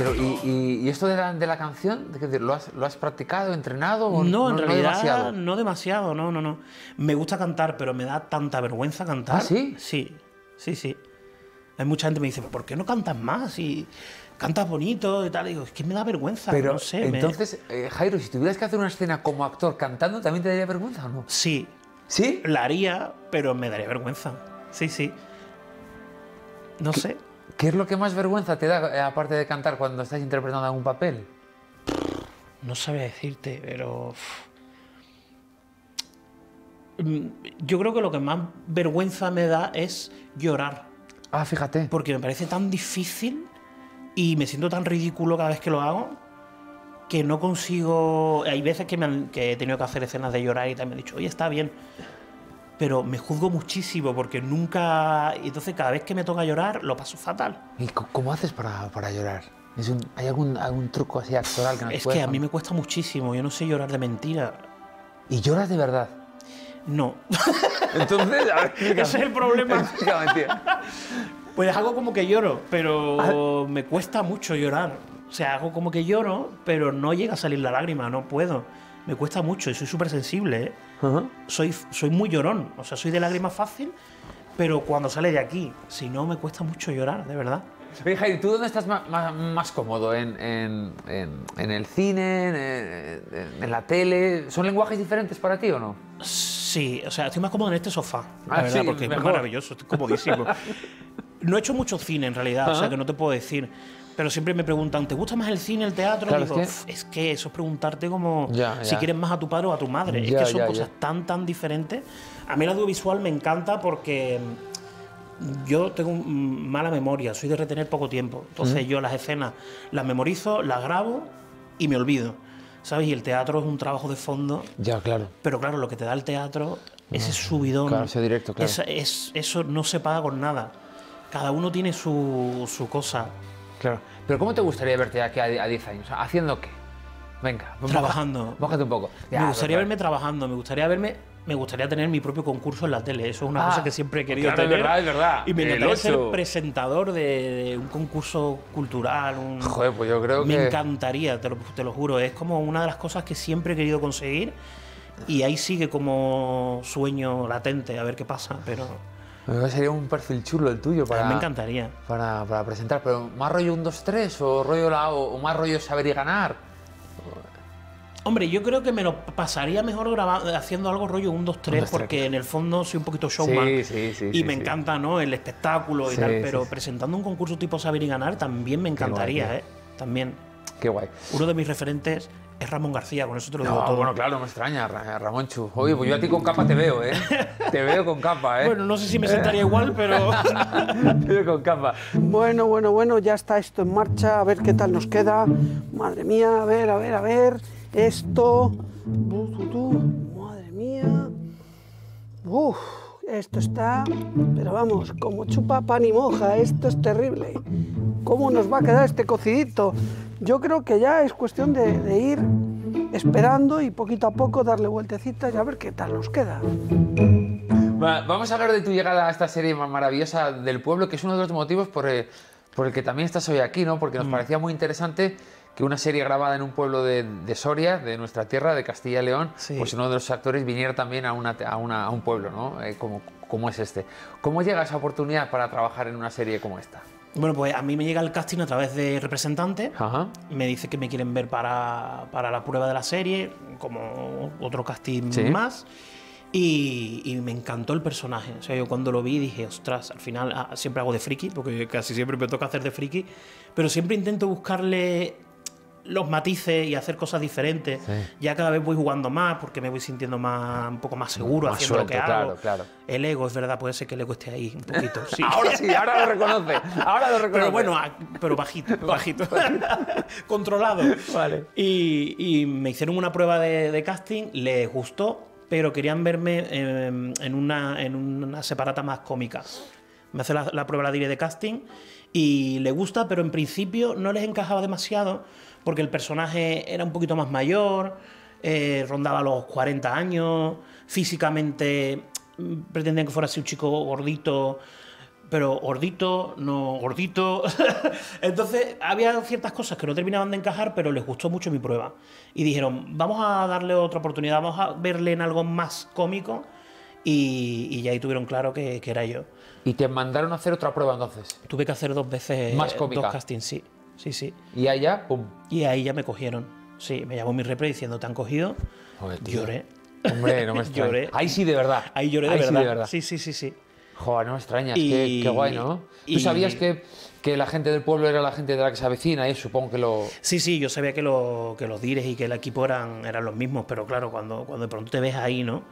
Pero, ¿y, y- y esto de la, de la canción? ¿De qué decir, ¿Lo has, ¿Lo has practicado, entrenado? o No, en realidad demasiado? no demasiado, no, no, no. Me gusta cantar, pero me da tanta vergüenza cantar. ¿Ah, sí? Sí, sí, sí. Hay mucha gente que me dice, ¿por qué no cantas más? Y cantas bonito y tal. Y digo, es que me da vergüenza, Pero no sé. me- entonces, eh, Jairo, si tuvieras que hacer una escena como actor cantando, ¿también te daría vergüenza o no? Sí, ¿Sí? la haría, pero me daría vergüenza. Sí, sí. No sé. ¿Qué es lo que más vergüenza te da, eh, aparte de cantar, cuando estás interpretando algún papel? No sabía decirte, pero. Mm, Yo creo que lo que más vergüenza me da es llorar. Ah, fíjate. Porque me parece tan difícil y me siento tan ridículo cada vez que lo hago que no consigo. Hay veces que, me han- que he tenido que hacer escenas de llorar y también he dicho, oye, está bien. Pero me juzgo muchísimo porque nunca. Entonces, cada vez que me toca llorar, lo paso fatal. ¿Y cómo haces para, para llorar? ¿Es un- ¿Hay algún, algún truco así actoral que nos Es que a mí me cuesta muchísimo. Yo no sé llorar de mentira. ¿Y lloras de verdad? No. Entonces, a ver, Ese es el problema. Pues hago como que lloro, pero me cuesta mucho llorar. O sea, hago como que lloro, pero no llega a salir la lágrima, no puedo. Me cuesta mucho y soy súper sensible. ¿eh? Soy, soy muy llorón, o sea, soy de lágrima fácil, pero cuando sale de aquí, si no, me cuesta mucho llorar, de verdad. Oye, Jairo, ¿tú dónde estás ma- ma- más, cómodo? ¿En, en- en- en el cine? En, en- en la tele? ¿Son lenguajes diferentes para ti o no? Sí, o sea, estoy más cómodo en este sofá, la Ah, verdad, sí, porque mejor. es maravilloso, estoy comodísimo. no he hecho mucho cine en realidad, o sea, que no te puedo decir. Pero siempre me preguntan, ¿te gusta más el cine, el teatro? Claro, Digo, es que- "Uf, es que eso es preguntarte como Ya, si ya. quieres más a tu padre o a tu madre. Ya, es que son cosas tan, tan diferentes. A mí el audiovisual me encanta porque yo tengo mm, mala memoria, soy de retener poco tiempo. Entonces yo las escenas las memorizo, las grabo y me olvido. ¿Sabes? Y el teatro es un trabajo de fondo. Ya, claro. Pero claro, lo que te da el teatro, ese subidón. claro, ese directo, claro. esa- es- eso no se paga con nada. Cada uno tiene su, su cosa. Claro. Pero ¿cómo te gustaría verte aquí a a 10 años? ¿Haciendo qué? Venga, Trabajando. Mójate un poco. Ya, me gustaría verme trabajando, me gustaría verme. Me gustaría tener mi propio concurso en la tele. Eso es una Ah, cosa que siempre he querido claro, es tener. verdad, es verdad. Y me encantaría ser presentador de, de un concurso cultural. un- Joder, pues yo creo me que- encantaría, te lo, te lo juro. Es como una de las cosas que siempre he querido conseguir. Y ahí sigue como sueño latente, a ver qué pasa. Pero Me Sería un perfil chulo el tuyo para, me encantaría. para, para presentar. Pero más rollo un 2-3 o, rollo la, o, o más rollo saber y ganar. Hombre, yo creo que me lo pasaría mejor grabando, haciendo algo rollo 1, 2, 3, 2, 3. porque en el fondo soy un poquito showman. Sí, sí, sí, y me encanta, ¿no? El espectáculo y tal. Pero presentando un concurso tipo Saber y Ganar también me encantaría, guay, ¿eh? También. Qué guay. Uno de mis referentes es Ramón García, con eso te lo digo No, todo. bueno, claro, no me extraña, Ra- Ramonchu. Oye, pues yo a ti con capa te veo, ¿eh? te veo con capa, ¿eh? Bueno, no sé si me sentaría igual, pero. Te veo con capa. Bueno, bueno, bueno, ya está esto en marcha, a ver qué tal nos queda. Madre mía, a ver, a ver, a ver. Esto. Madre mía. Uf, esto está. Pero vamos, como chupa pan y moja, esto es terrible. ¿Cómo nos va a quedar este cocidito? Yo creo que ya es cuestión de, de ir esperando y poquito a poco darle vueltecitas y a ver qué tal nos queda. Va- Vamos a hablar de tu llegada a esta serie más maravillosa del pueblo, que es uno de los motivos por, eh, por el que también estás hoy aquí, ¿no? Porque nos parecía muy interesante que una serie grabada en un pueblo de, de Soria, de nuestra tierra, de Castilla y León, Sí. pues uno de los actores viniera también a, una, a, una- a un pueblo, ¿no? Eh, como, como es este. ¿Cómo llega esa oportunidad para trabajar en una serie como esta? Bueno, pues a mí me llega el casting a través de representante. Ajá. Me dice que me quieren ver para, para la prueba de la serie, como otro casting Sí. más. Y, y me encantó el personaje. O sea, yo cuando lo vi dije, ostras, al final ah, siempre hago de friki, porque casi siempre me toca hacer de friki, pero siempre intento buscarle los matices y hacer cosas diferentes. Sí. Ya cada vez voy jugando más porque me voy sintiendo más, un poco más seguro Más haciendo lo que hago. claro, claro. El ego, es verdad, puede ser que el ego esté ahí un poquito. Sí. Ahora sí, ahora lo reconoce. Ahora lo reconoce. Pero bueno, a- pero bajito, bajito. Controlado. Vale. Y, y me hicieron una prueba de, de casting, les gustó, pero querían verme eh, en, una, en una separata más cómica. Me hace la, la prueba la diré de casting y le gusta, pero en principio no les encajaba demasiado porque el personaje era un poquito más mayor, eh, rondaba los 40 años, físicamente mm, pretendían que fuera así un chico gordito, pero gordito, no gordito. Entonces había ciertas cosas que no terminaban de encajar, pero les gustó mucho mi prueba. Y dijeron, vamos a darle otra oportunidad, vamos a verle en algo más cómico. Y, ya ahí tuvieron claro que era yo. Y te mandaron a hacer otra prueba entonces. Tuve que hacer dos veces Más cómica. dos castings, sí. Sí, sí. Y allá, pum. Y ahí ya me cogieron. Sí, me llamó mi repre diciendo, ¿te han cogido? Joder. Lloré. Hombre, no me extraña. Lloré. Ahí sí de verdad. Ahí lloré de, Ahí verdad. Sí, de verdad. Sí, sí, sí, sí. Joder, no me extrañas, Y- qué, qué guay, ¿no? ¿Tú y- sabías que, que la gente del pueblo era la gente de la que se avecina? Y supongo que lo... Sí, sí, yo sabía que, lo- que los dires y que el equipo eran, eran los mismos, pero claro, cuando, cuando de pronto te ves ahí, ¿no?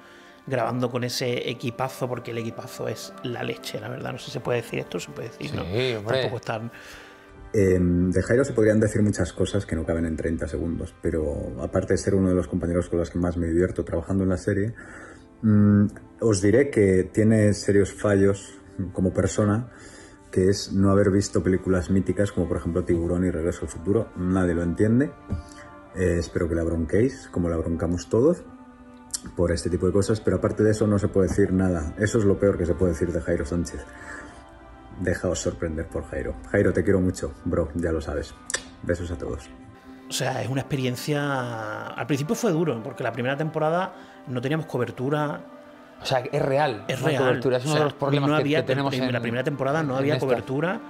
Grabando con ese equipazo, porque el equipazo es la leche, la verdad. No sé si se puede decir esto, se puede decir, ¿no? Sí, hombre. Tampoco es tan... Eh, de Jairo se podrían decir muchas cosas que no caben en 30 segundos, pero aparte de ser uno de los compañeros con los que más me divierto trabajando en la serie, mm, os diré que tiene serios fallos como persona, que es no haber visto películas míticas como por ejemplo Tiburón y Regreso al Futuro. Nadie lo entiende. Eh, espero que la bronquéis, como la broncamos todos, por este tipo de cosas, pero aparte de eso no se puede decir nada. Eso es lo peor que se puede decir de Jairo Sánchez. Dejaos sorprender por Jairo. Jairo, te quiero mucho, bro, ya lo sabes. Besos a todos. O sea, es una experiencia... Al principio fue duro, porque la primera temporada no teníamos cobertura, O sea, es real. Es real. cobertura. Es uno O sea, de los problemas no que- había que, tenemos en, en la primera temporada no había esta. cobertura.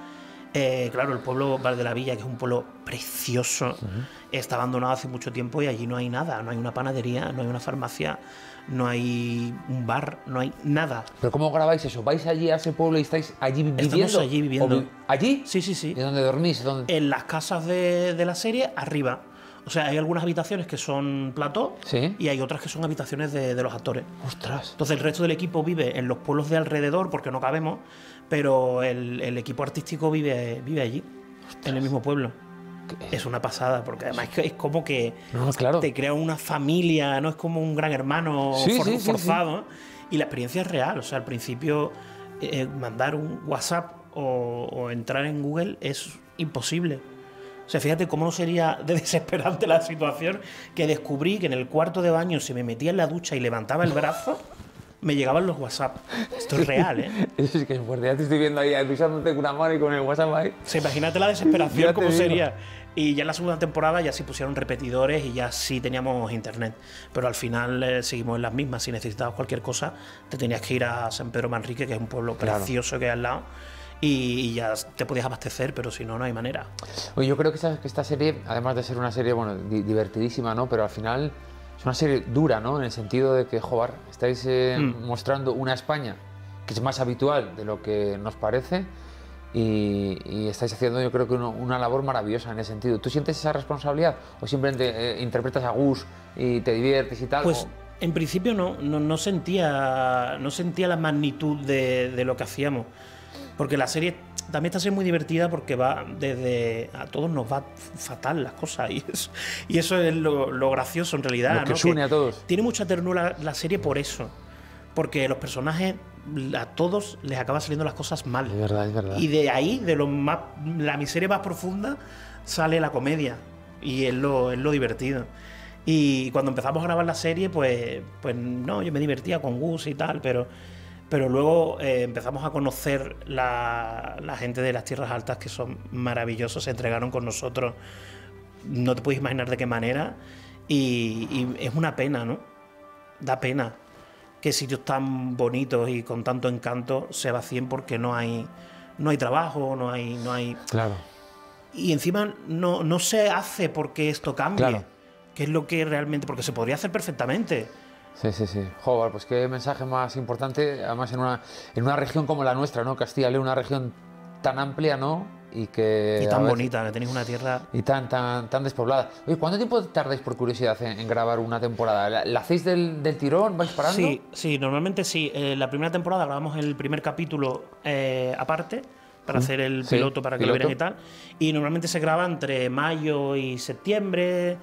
Eh, claro, el pueblo Val de la Villa, que es un pueblo precioso, está abandonado hace mucho tiempo y allí no hay nada. No hay una panadería, no hay una farmacia, no hay un bar, no hay nada. Pero ¿cómo grabáis eso? ¿Vais allí a ese pueblo y estáis allí vi- Estamos viviendo? allí viviendo. ¿O vi- ¿Allí? Sí, sí, sí. ¿Y dónde dormís? ¿Dónde? En las casas de, de la serie, arriba. O sea, hay algunas habitaciones que son plató Sí. y hay otras que son habitaciones de, de los actores. Ostras. Entonces el resto del equipo vive en los pueblos de alrededor porque no cabemos, pero el, el equipo artístico vive, vive allí, en el mismo pueblo. Es una pasada, porque además es, como que No, claro. te crea una familia, no es como un gran hermano Sí, for- sí, sí, forzado. Y la experiencia es real. O sea, al principio eh, mandar un WhatsApp o, o entrar en Google es imposible. O sea, fíjate cómo sería de desesperante la situación que descubrí que en el cuarto de baño, si me metía en la ducha y levantaba el brazo, me llegaban los WhatsApp. Esto es real, ¿eh? Es que es fuerte. Ya te estoy viendo ahí duchándote con una mano y con el WhatsApp ahí. Sea, imagínate la desesperación digo. sería. Y ya en la segunda temporada ya sí pusieron repetidores y ya sí teníamos internet. Pero al final eh, seguimos en las mismas. Si necesitabas cualquier cosa, te tenías que ir a San Pedro Manrique, que es un pueblo Claro. precioso que hay al lado. Y, y ya te podías abastecer, pero si no, no hay manera. Oye, yo creo que esta, que esta serie, además de ser una serie bueno, di- divertidísima, ¿no? Pero al final es una serie dura, ¿no? En el sentido de que, joder, estáis eh, Mm. mostrando una España que es más habitual de lo que nos parece y, y estáis haciendo, yo creo que uno- una labor maravillosa en ese sentido. ¿Tú sientes esa responsabilidad o simplemente eh, interpretas a Gus y te diviertes y tal? Pues o- en principio no, no, no sentía, no sentía la magnitud de, de lo que hacíamos. Porque la serie también está siendo muy divertida porque va desde. A todos nos va fatal las cosas. Y eso, y eso es lo, lo gracioso en realidad. Lo que ¿no? une a todos. Tiene mucha ternura la serie por eso. Porque los personajes, a todos les acaba saliendo las cosas mal. Es verdad, es verdad. Y de ahí, de lo más, la miseria más profunda, sale la comedia. Y es lo, es lo divertido. Y cuando empezamos a grabar la serie, pues, pues no, yo me divertía con Gus y tal, pero, pero luego eh, empezamos a conocer la, la gente de las Tierras Altas que son maravillosos, se entregaron con nosotros, no te puedes imaginar de qué manera, y, y es una pena, ¿no? Da pena que sitios tan bonitos y con tanto encanto se vacíen porque no hay, no hay trabajo, no hay, no hay Claro. y encima no, no se hace porque esto cambie. Claro. Que es lo que realmente. Porque se podría hacer perfectamente. Sí, sí, sí. Joder, pues qué mensaje más importante, además en una, en una región como la nuestra, ¿no? Castilla León, una región tan amplia, ¿no? Y que... y tan veces- bonita, que tenéis una tierra. Y tan, tan, tan despoblada. Oye, ¿cuánto tiempo tardáis por curiosidad en, en grabar una temporada? ¿La, la hacéis del, del tirón? ¿Vais parando? Sí, sí, normalmente sí. Eh, la primera temporada grabamos el primer capítulo eh, aparte para hacer el Sí, piloto para que piloto. lo vieran y tal. Y normalmente se graba entre mayo y septiembre,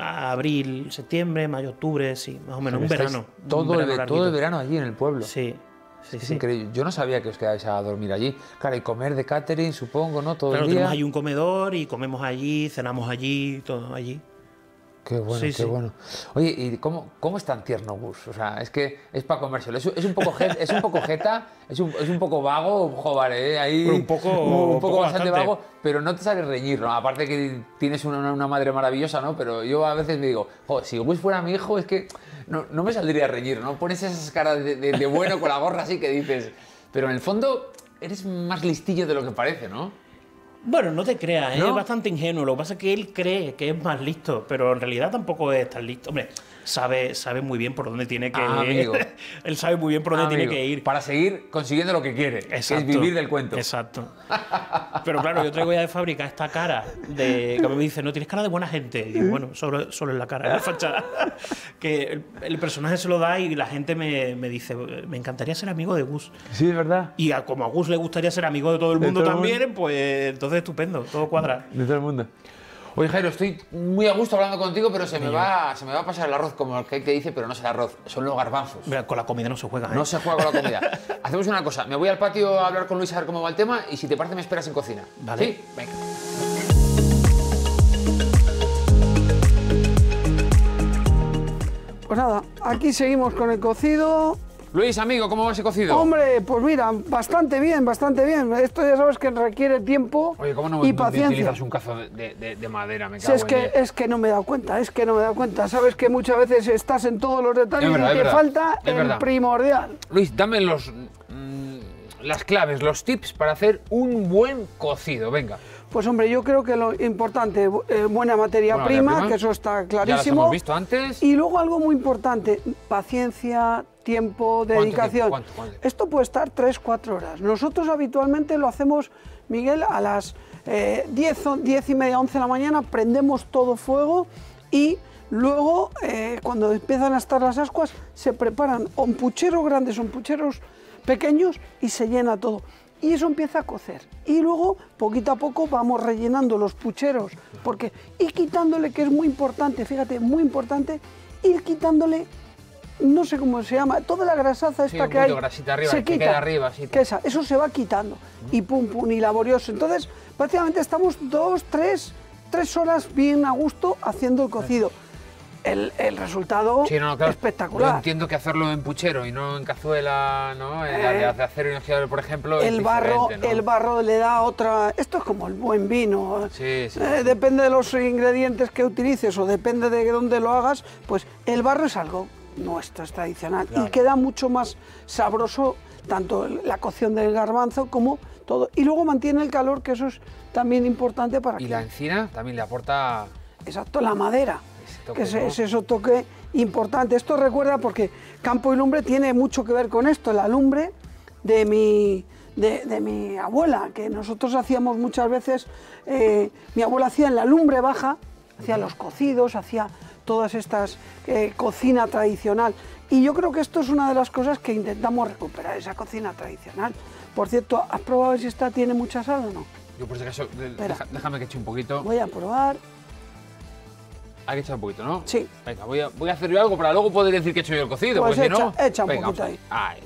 abril, septiembre, mayo, octubre, sí, más o menos. Un verano. un Todo, el, verano ve- todo el verano allí en el pueblo. Sí, sí, Es sí. increíble. Yo no sabía que os quedáis a dormir allí. Claro, y comer de catering, supongo, ¿no? Todo Claro, el día. tenemos allí un comedor y comemos allí, cenamos allí, todo allí. Qué bueno, Sí, qué sí. bueno. Oye, ¿y cómo, cómo es tan tierno Gus? O sea, es que es para comérselo. Es, es un poco je- es un poco jeta, es un, es un poco vago, joder, ¿eh? Ahí, Pero un poco- un un poco poco bastante, bastante. vago, pero no te sale reñir, ¿no? Aparte que tienes una, una madre maravillosa, ¿no? Pero yo a veces me digo, "Jo, si Gus fuera mi hijo, es que no, no me saldría a reñir, ¿no? Pones esas caras de, de- de bueno con la gorra así que dices, pero en el fondo eres más listillo de lo que parece, ¿no? Bueno, no te creas. ¿No? es bastante ingenuo. Lo que pasa es que él cree que es más listo, pero en realidad tampoco es tan listo. Hombre, sabe, sabe muy bien por dónde tiene que Ah, amigo. él sabe muy bien por dónde Amigo, tiene que ir. Para seguir consiguiendo lo que quiere, que es vivir del cuento. Exacto. Pero claro, yo traigo ya de fábrica esta cara de que me dice, no tienes cara de buena gente. Y bueno, solo, solo en la cara, en la fachada. Que el, el personaje se lo da y la gente me, me dice, me encantaría ser amigo de Gus. Sí, es verdad. Y a- como a Gus le gustaría ser amigo de todo el mundo todo el también, pues entonces estupendo, todo cuadra. De todo el mundo. Oye, Jairo, estoy muy a gusto hablando contigo, pero se me, va, se me va a pasar el arroz, como el que te dice, pero no es el arroz, son los garbanzos. Mira, con la comida no se juega, ¿eh? No se juega con la comida. Hacemos una cosa, me voy al patio a hablar con Luis a ver cómo va el tema y si te parece me esperas en cocina. Vale. ¿Sí? Venga. Pues nada, aquí seguimos con el cocido. Luis, amigo, ¿cómo va ese cocido? Hombre, pues mira, bastante bien, bastante bien. Esto ya sabes que requiere tiempo Oye, ¿cómo no, y paciencia. utilizas un cazo de, de- de- de madera? Me Si cago es en que, es que no me he dado cuenta, es que no me he dado cuenta. Sabes que muchas veces estás en todos los detalles Es verdad, y es te verdad, falta es el primordial. Luis, dame los, mm, las claves, los tips para hacer un buen cocido. Venga. Pues hombre, yo creo que lo importante, eh, buena materia prima, que eso está Ya clarísimo. hemos visto antes. Y luego algo muy importante, paciencia, tiempo, dedicación. ¿Cuánto, cuánto? Esto puede estar 3-4 horas. Nosotros habitualmente lo hacemos, Miguel, a las eh, 10, o- 10 y media, 11 de la mañana, prendemos todo fuego y luego, eh, cuando empiezan a estar las ascuas, se preparan pucheros grandes pucheros pequeños y se llena todo. Y eso empieza a cocer. Y luego, poquito a poco, vamos rellenando los pucheros. Porque ir quitándole, que es muy importante, fíjate, muy importante, ir quitándole, no sé cómo se llama, toda la grasaza esta que hay. arriba, se que quita. queda arriba, sí. Que esa, eso se va quitando. Y pum, pum, y laborioso. Entonces, prácticamente estamos dos, tres, tres horas bien a gusto haciendo el cocido. El, el resultado Sí, no, no, claro. espectacular. Yo entiendo que hacerlo en puchero y no en cazuela, ¿no? En Eh, la de- de acero inoxidable, por ejemplo, el barro, el barro le da otra. Esto es como el buen vino. Sí, sí. Eh, depende de los ingredientes que utilices o depende de dónde lo hagas, pues el barro es algo nuestro, es tradicional y queda mucho más sabroso tanto la cocción del garbanzo como todo. Y luego mantiene el calor, que eso es también importante para Y que la encina también le aporta... Exacto, la madera, Que es, ¿no? es eso toque importante. Esto recuerda porque campo y lumbre tiene mucho que ver con esto, la lumbre de mi, de, de mi abuela, que nosotros hacíamos muchas veces, eh, mi abuela hacía en la lumbre baja, hacía los cocidos, hacía todas estas eh, cocina tradicional. Y yo creo que esto es una de las cosas que intentamos recuperar, esa cocina tradicional. Por cierto, ¿has probado si esta tiene mucha sal o no? Yo por si acaso, déjame que eche un poquito. Voy a probar. Hay que echar un poquito, ¿no? Sí. Venga, voy a, voy a hacer yo algo para luego poder decir que he hecho yo el cocido, Pues porque si no... echa- echa un Venga, poquito vamos a- Ahí.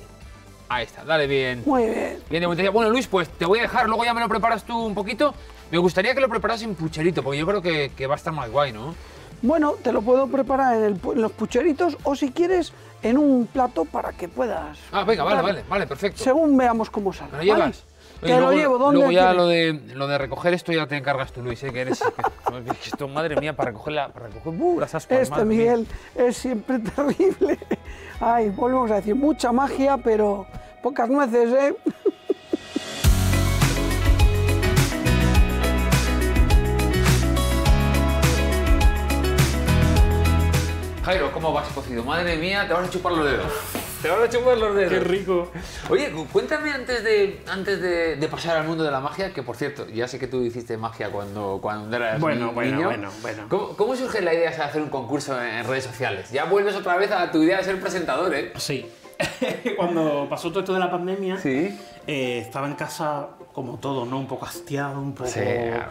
Ahí está, dale bien. Muy bien. Bien. Bueno, Luis, pues te voy a dejar, luego ya me lo preparas tú un poquito. Me gustaría que lo preparas en pucherito, porque yo creo que, que va a estar más guay, ¿no? Bueno, te lo puedo preparar en, el en los pucheritos o si quieres en un plato para que puedas. Ah, venga, vale, vale, vale, perfecto. Según veamos cómo sale. ¿Me lo llevas? Te Oye, lo luego, llevo. ¿Dónde luego ya lo de, lo de recoger esto ya te encargas tú, Luis, ¿eh? que eres... que- que esto, madre mía, para recoger, la, para recoger uh, las Este madre mía. Miguel es siempre terrible. Ay, volvemos a decir, mucha magia, pero pocas nueces, ¿eh? Jairo, ¿cómo vas cocido? Madre mía, te vas a chupar los dedos. Te vas a chupar los dedos. Qué rico. Oye, cu- cuéntame antes de, antes de, de pasar al mundo de la magia, que por cierto, ya sé que tú hiciste magia cuando, cuando eras Bueno, ni- bueno, niño. bueno, bueno. ¿Cómo, cómo surge la idea de hacer un concurso en, en redes sociales? Ya vuelves otra vez a tu idea de ser presentador, ¿eh? Sí. Cuando pasó todo esto de la pandemia, Sí. eh, estaba en casa como todo, ¿no? Un poco hastiado, un poco... Sí, claro.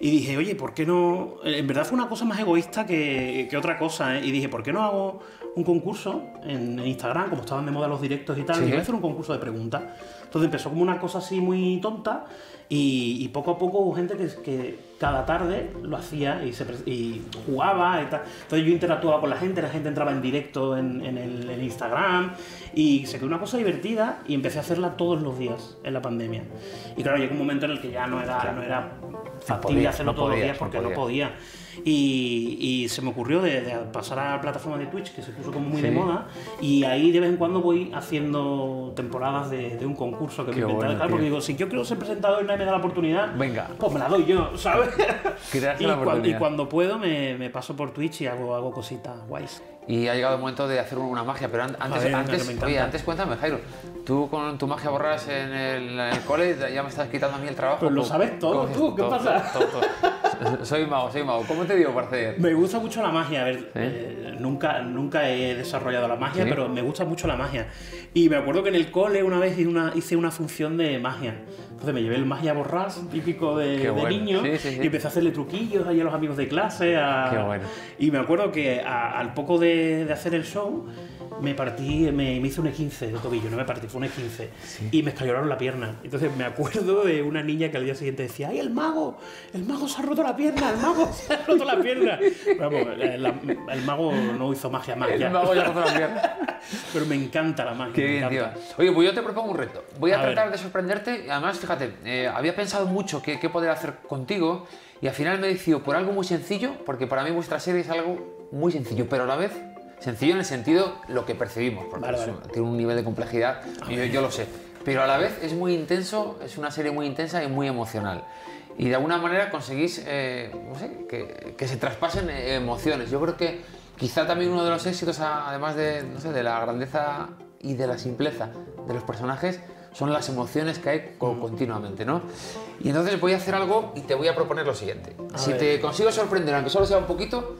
Y dije, oye, ¿por qué no...? En verdad fue una cosa más egoísta que, que otra cosa, ¿eh? Y dije, ¿por qué no hago un concurso en, en Instagram, como estaban de moda los directos y tal? Sí. Y voy a hacer un concurso de preguntas. Entonces empezó como una cosa así muy tonta y, y poco a poco hubo gente que, que cada tarde lo hacía y, se, y jugaba y tal. Entonces yo interactuaba con la gente, la gente entraba en directo en, en el en Instagram y se quedó una cosa divertida y empecé a hacerla todos los días en la pandemia. Y claro, llegó un momento en el que ya no era, no era factible podías, hacerlo no todos los días porque no no podía. Y, y se me ocurrió de, de pasar a la plataforma de Twitch, que se puso como muy de Sí. moda, y ahí de vez en cuando voy haciendo temporadas de, de un concurso que Qué me inventé, bueno, tal, porque digo, si yo quiero ser presentador y nadie me da la oportunidad, Venga. pues me la doy yo, ¿sabes? Y, la cuan- oportunidad. y cuando puedo me, me paso por Twitch y hago, hago cositas guays. Y ha llegado el momento de hacer una magia, pero an- antes, venga, antes, oye, antes cuéntame, Jairo, tú con tu magia borras en el, en el cole, ya me estás quitando a mí el trabajo. Pero lo ¿Cómo- sabes todo, tú, ¿qué todo, pasa? todo, todo. Soy mago, soy mago. ¿Cómo te digo para hacer? Me gusta mucho la magia. A ver, eh, nunca, nunca he desarrollado la magia, ¿Sí? pero me gusta mucho la magia. Y me acuerdo que en el cole una vez hice una, hice una función de magia. Entonces me llevé el magia borrás, típico de, de bueno. niño, Sí, sí, sí. y empecé a hacerle truquillos ahí a los amigos de clase. a- Qué bueno. Y me acuerdo que a- al poco de, de hacer el show, me partí, me, me hice un E15 de tobillo, no me partí, fue un E15. Y me escayoraron la pierna. Entonces me acuerdo de una niña que al día siguiente decía, ¡ay, el mago! ¡El mago se ha roto la pierna! ¡El mago se ha roto la pierna! Vamos, el, el mago no hizo magia más El mago ya roto la pierna. Pero me encanta la magia. Qué me bien, tío. encanta. Oye, pues yo te propongo un reto. Voy a, A ver. tratar de sorprenderte. Además, fíjate, eh, había pensado mucho qué, qué poder hacer contigo y al final me he decidido por algo muy sencillo, porque para mí vuestra serie es algo muy sencillo, pero a la vez sencillo en el sentido lo que percibimos, porque Vale, es vale. un- tiene un nivel de complejidad, yo, yo lo sé. Pero a la vez es muy intenso, es una serie muy intensa y muy emocional. Y de alguna manera conseguís, eh, no sé, que, que se traspasen eh, emociones. Yo creo que quizá también uno de los éxitos, además de, no sé, de la grandeza y de la simpleza de los personajes, son las emociones que hay co- continuamente, ¿no? Y entonces voy a hacer algo y te voy a proponer lo siguiente. si ver. te consigo sorprender, aunque solo sea un poquito,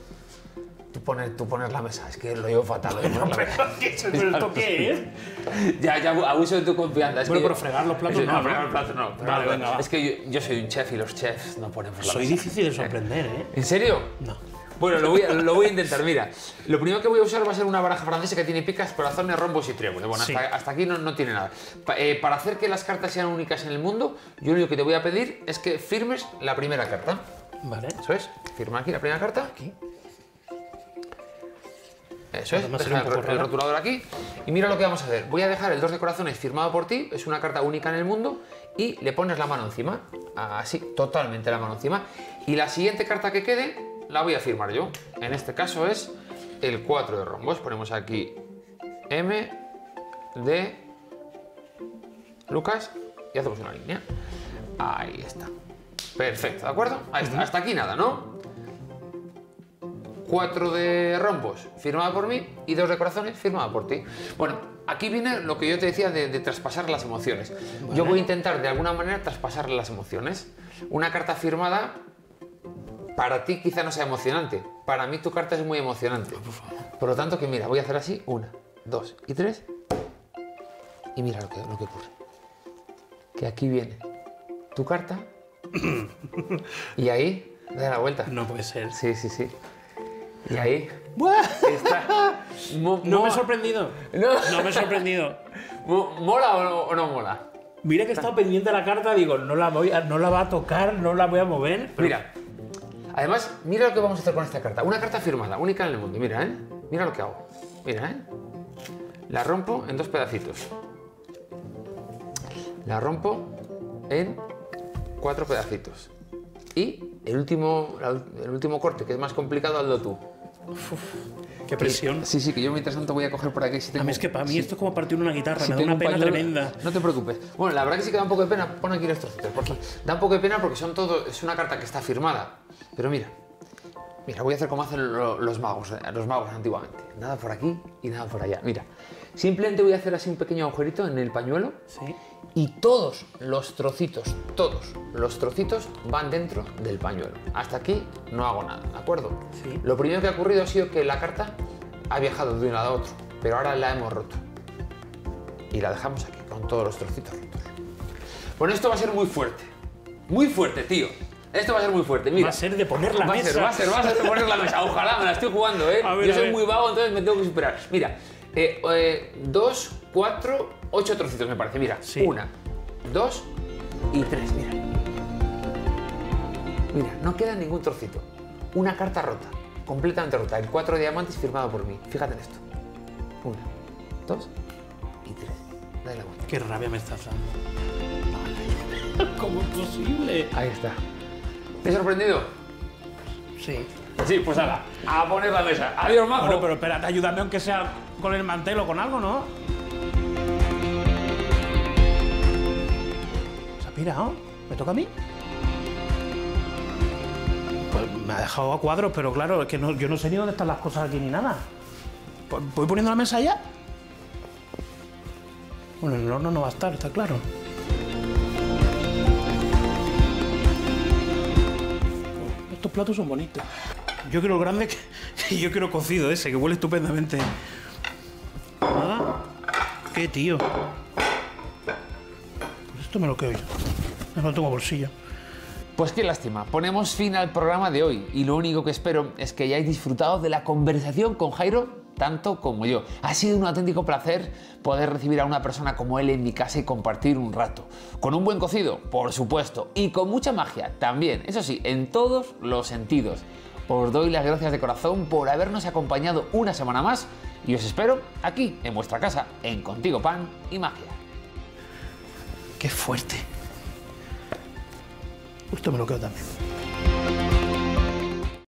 tú pones, tú pones la mesa. Es que lo llevo fatal. lo poner la mesa. ¿Qué es- ¿Pero esto qué es? Ya, ya abuso de tu confianza. Es Bueno, que pero yo- fregar los platos no, ¿no? fregar los platos no. Vale, venga, va. Es que yo, yo soy un chef y los chefs no ponen por la Soy mesa. difícil de sorprender, ¿eh? ¿En serio? No. Bueno, lo voy, a, lo voy a intentar. Mira, lo primero que voy a usar va a ser una baraja francesa que tiene picas, corazones, rombos y triángulos. Bueno, Sí. hasta, hasta aquí no, no tiene nada. Pa- eh, para hacer que las cartas sean únicas en el mundo, yo lo único que te voy a pedir es que firmes la primera carta. Vale. Eso es. Firma aquí la primera carta. Aquí. Eso es. Deja el, el rotulador aquí. Y mira lo que vamos a hacer. Voy a dejar el 2 de corazones firmado por ti. Es una carta única en el mundo. Y le pones la mano encima. Así, totalmente la mano encima. Y la siguiente carta que quede la voy a firmar yo. En este caso es el 4 de rombos. Ponemos aquí M de Lucas y hacemos una línea. Ahí está. Perfecto, ¿de acuerdo? Ahí está. Hasta aquí nada, ¿no? 4 de rombos firmada por mí y 2 de corazones firmada por ti. Bueno, aquí viene lo que yo te decía de, de traspasar las emociones. Yo voy a intentar de alguna manera traspasar las emociones. Una carta firmada para ti quizá no sea emocionante. Para mí tu carta es muy emocionante. Por lo tanto, que mira, voy a hacer así, una, dos y tres. Y mira lo que, lo que ocurre. Que aquí viene tu carta. y ahí, da la vuelta. No puede ser. Sí, sí, sí. Y ahí ¡Buah! está. Mo- No me he sorprendido. No. No me he sorprendido. mo- ¿Mola o no, o no mola? Mira que he estado pendiente de la carta, digo, no la voy a, no la va a tocar, no la voy a mover. pero- Mira. Además, mira lo que vamos a hacer con esta carta. Una carta firmada, única en el mundo. Mira, ¿eh? Mira lo que hago. Mira, ¿eh? La rompo en dos pedacitos. La rompo en cuatro pedacitos. Y el último, el último corte, que es más complicado, hazlo tú. Qué presión. Sí, sí, que yo mientras tanto voy a coger por aquí. Si A mí es que para mí esto es como partir una guitarra, si me da una un pena pañuelo- tremenda. No te preocupes. Bueno, la verdad que sí que da un poco de pena. Pon aquí los trocitos, por aquí. Da un poco de pena porque son todo, es una carta que está firmada. Pero mira, mira, voy a hacer como hacen lo- los magos, eh, los magos antiguamente. Nada por aquí y nada por allá. Mira, simplemente voy a hacer así un pequeño agujerito en el pañuelo Sí. y todos los trocitos, todos los trocitos van dentro del pañuelo. Hasta aquí no hago nada, ¿de acuerdo? Sí. Lo primero que ha ocurrido ha sido que la carta ha viajado de un lado a otro, pero ahora la hemos roto. Y la dejamos aquí, con todos los trocitos rotos. Bueno, esto va a ser muy fuerte. Muy fuerte, tío. Esto va a ser muy fuerte. Mira. Va a ser de poner la va mesa. Ser, va a ser, va a ser de poner la mesa. Ojalá, me la estoy jugando, ¿eh? Ver, Yo soy muy vago, entonces me tengo que superar. Mira, eh, eh, dos, cuatro, ocho trocitos, me parece. Mira, Sí. una, dos y tres. Mira. Mira, no queda ningún trocito. Una carta rota, completamente rota. El cuatro de diamantes firmado por mí. Fíjate en esto. Una, dos y tres. Dale la vuelta. Qué rabia me estás dando. ¿Cómo es posible? Ahí está. ¿Te he sorprendido? Sí. Sí, pues nada, a poner la mesa. Adiós, majo. Bueno, pero espérate, ayúdame aunque sea con el mantel o con algo, ¿no? ¿Se ha pirado? ¿Me toca a mí? Pues me ha dejado a cuadros, pero claro, es que no- yo no sé ni dónde están las cosas aquí ni nada. Pues, ¿Voy poniendo la mesa ya? Bueno, en el horno no va a estar, está claro. Estos platos son bonitos. Yo quiero el grande que- yo quiero cocido ese, que huele estupendamente. ¿Qué tío? Pues esto me lo quedo yo. No tengo bolsillo. Pues qué lástima, ponemos fin al programa de hoy y lo único que espero es que hayáis disfrutado de la conversación con Jairo tanto como yo. Ha sido un auténtico placer poder recibir a una persona como él en mi casa y compartir un rato. Con un buen cocido, por supuesto, y con mucha magia también, eso sí, en todos los sentidos. Os doy las gracias de corazón por habernos acompañado una semana más y os espero aquí, en vuestra casa, en Contigo Pan y Magia. Qué fuerte. Esto me lo quedo también.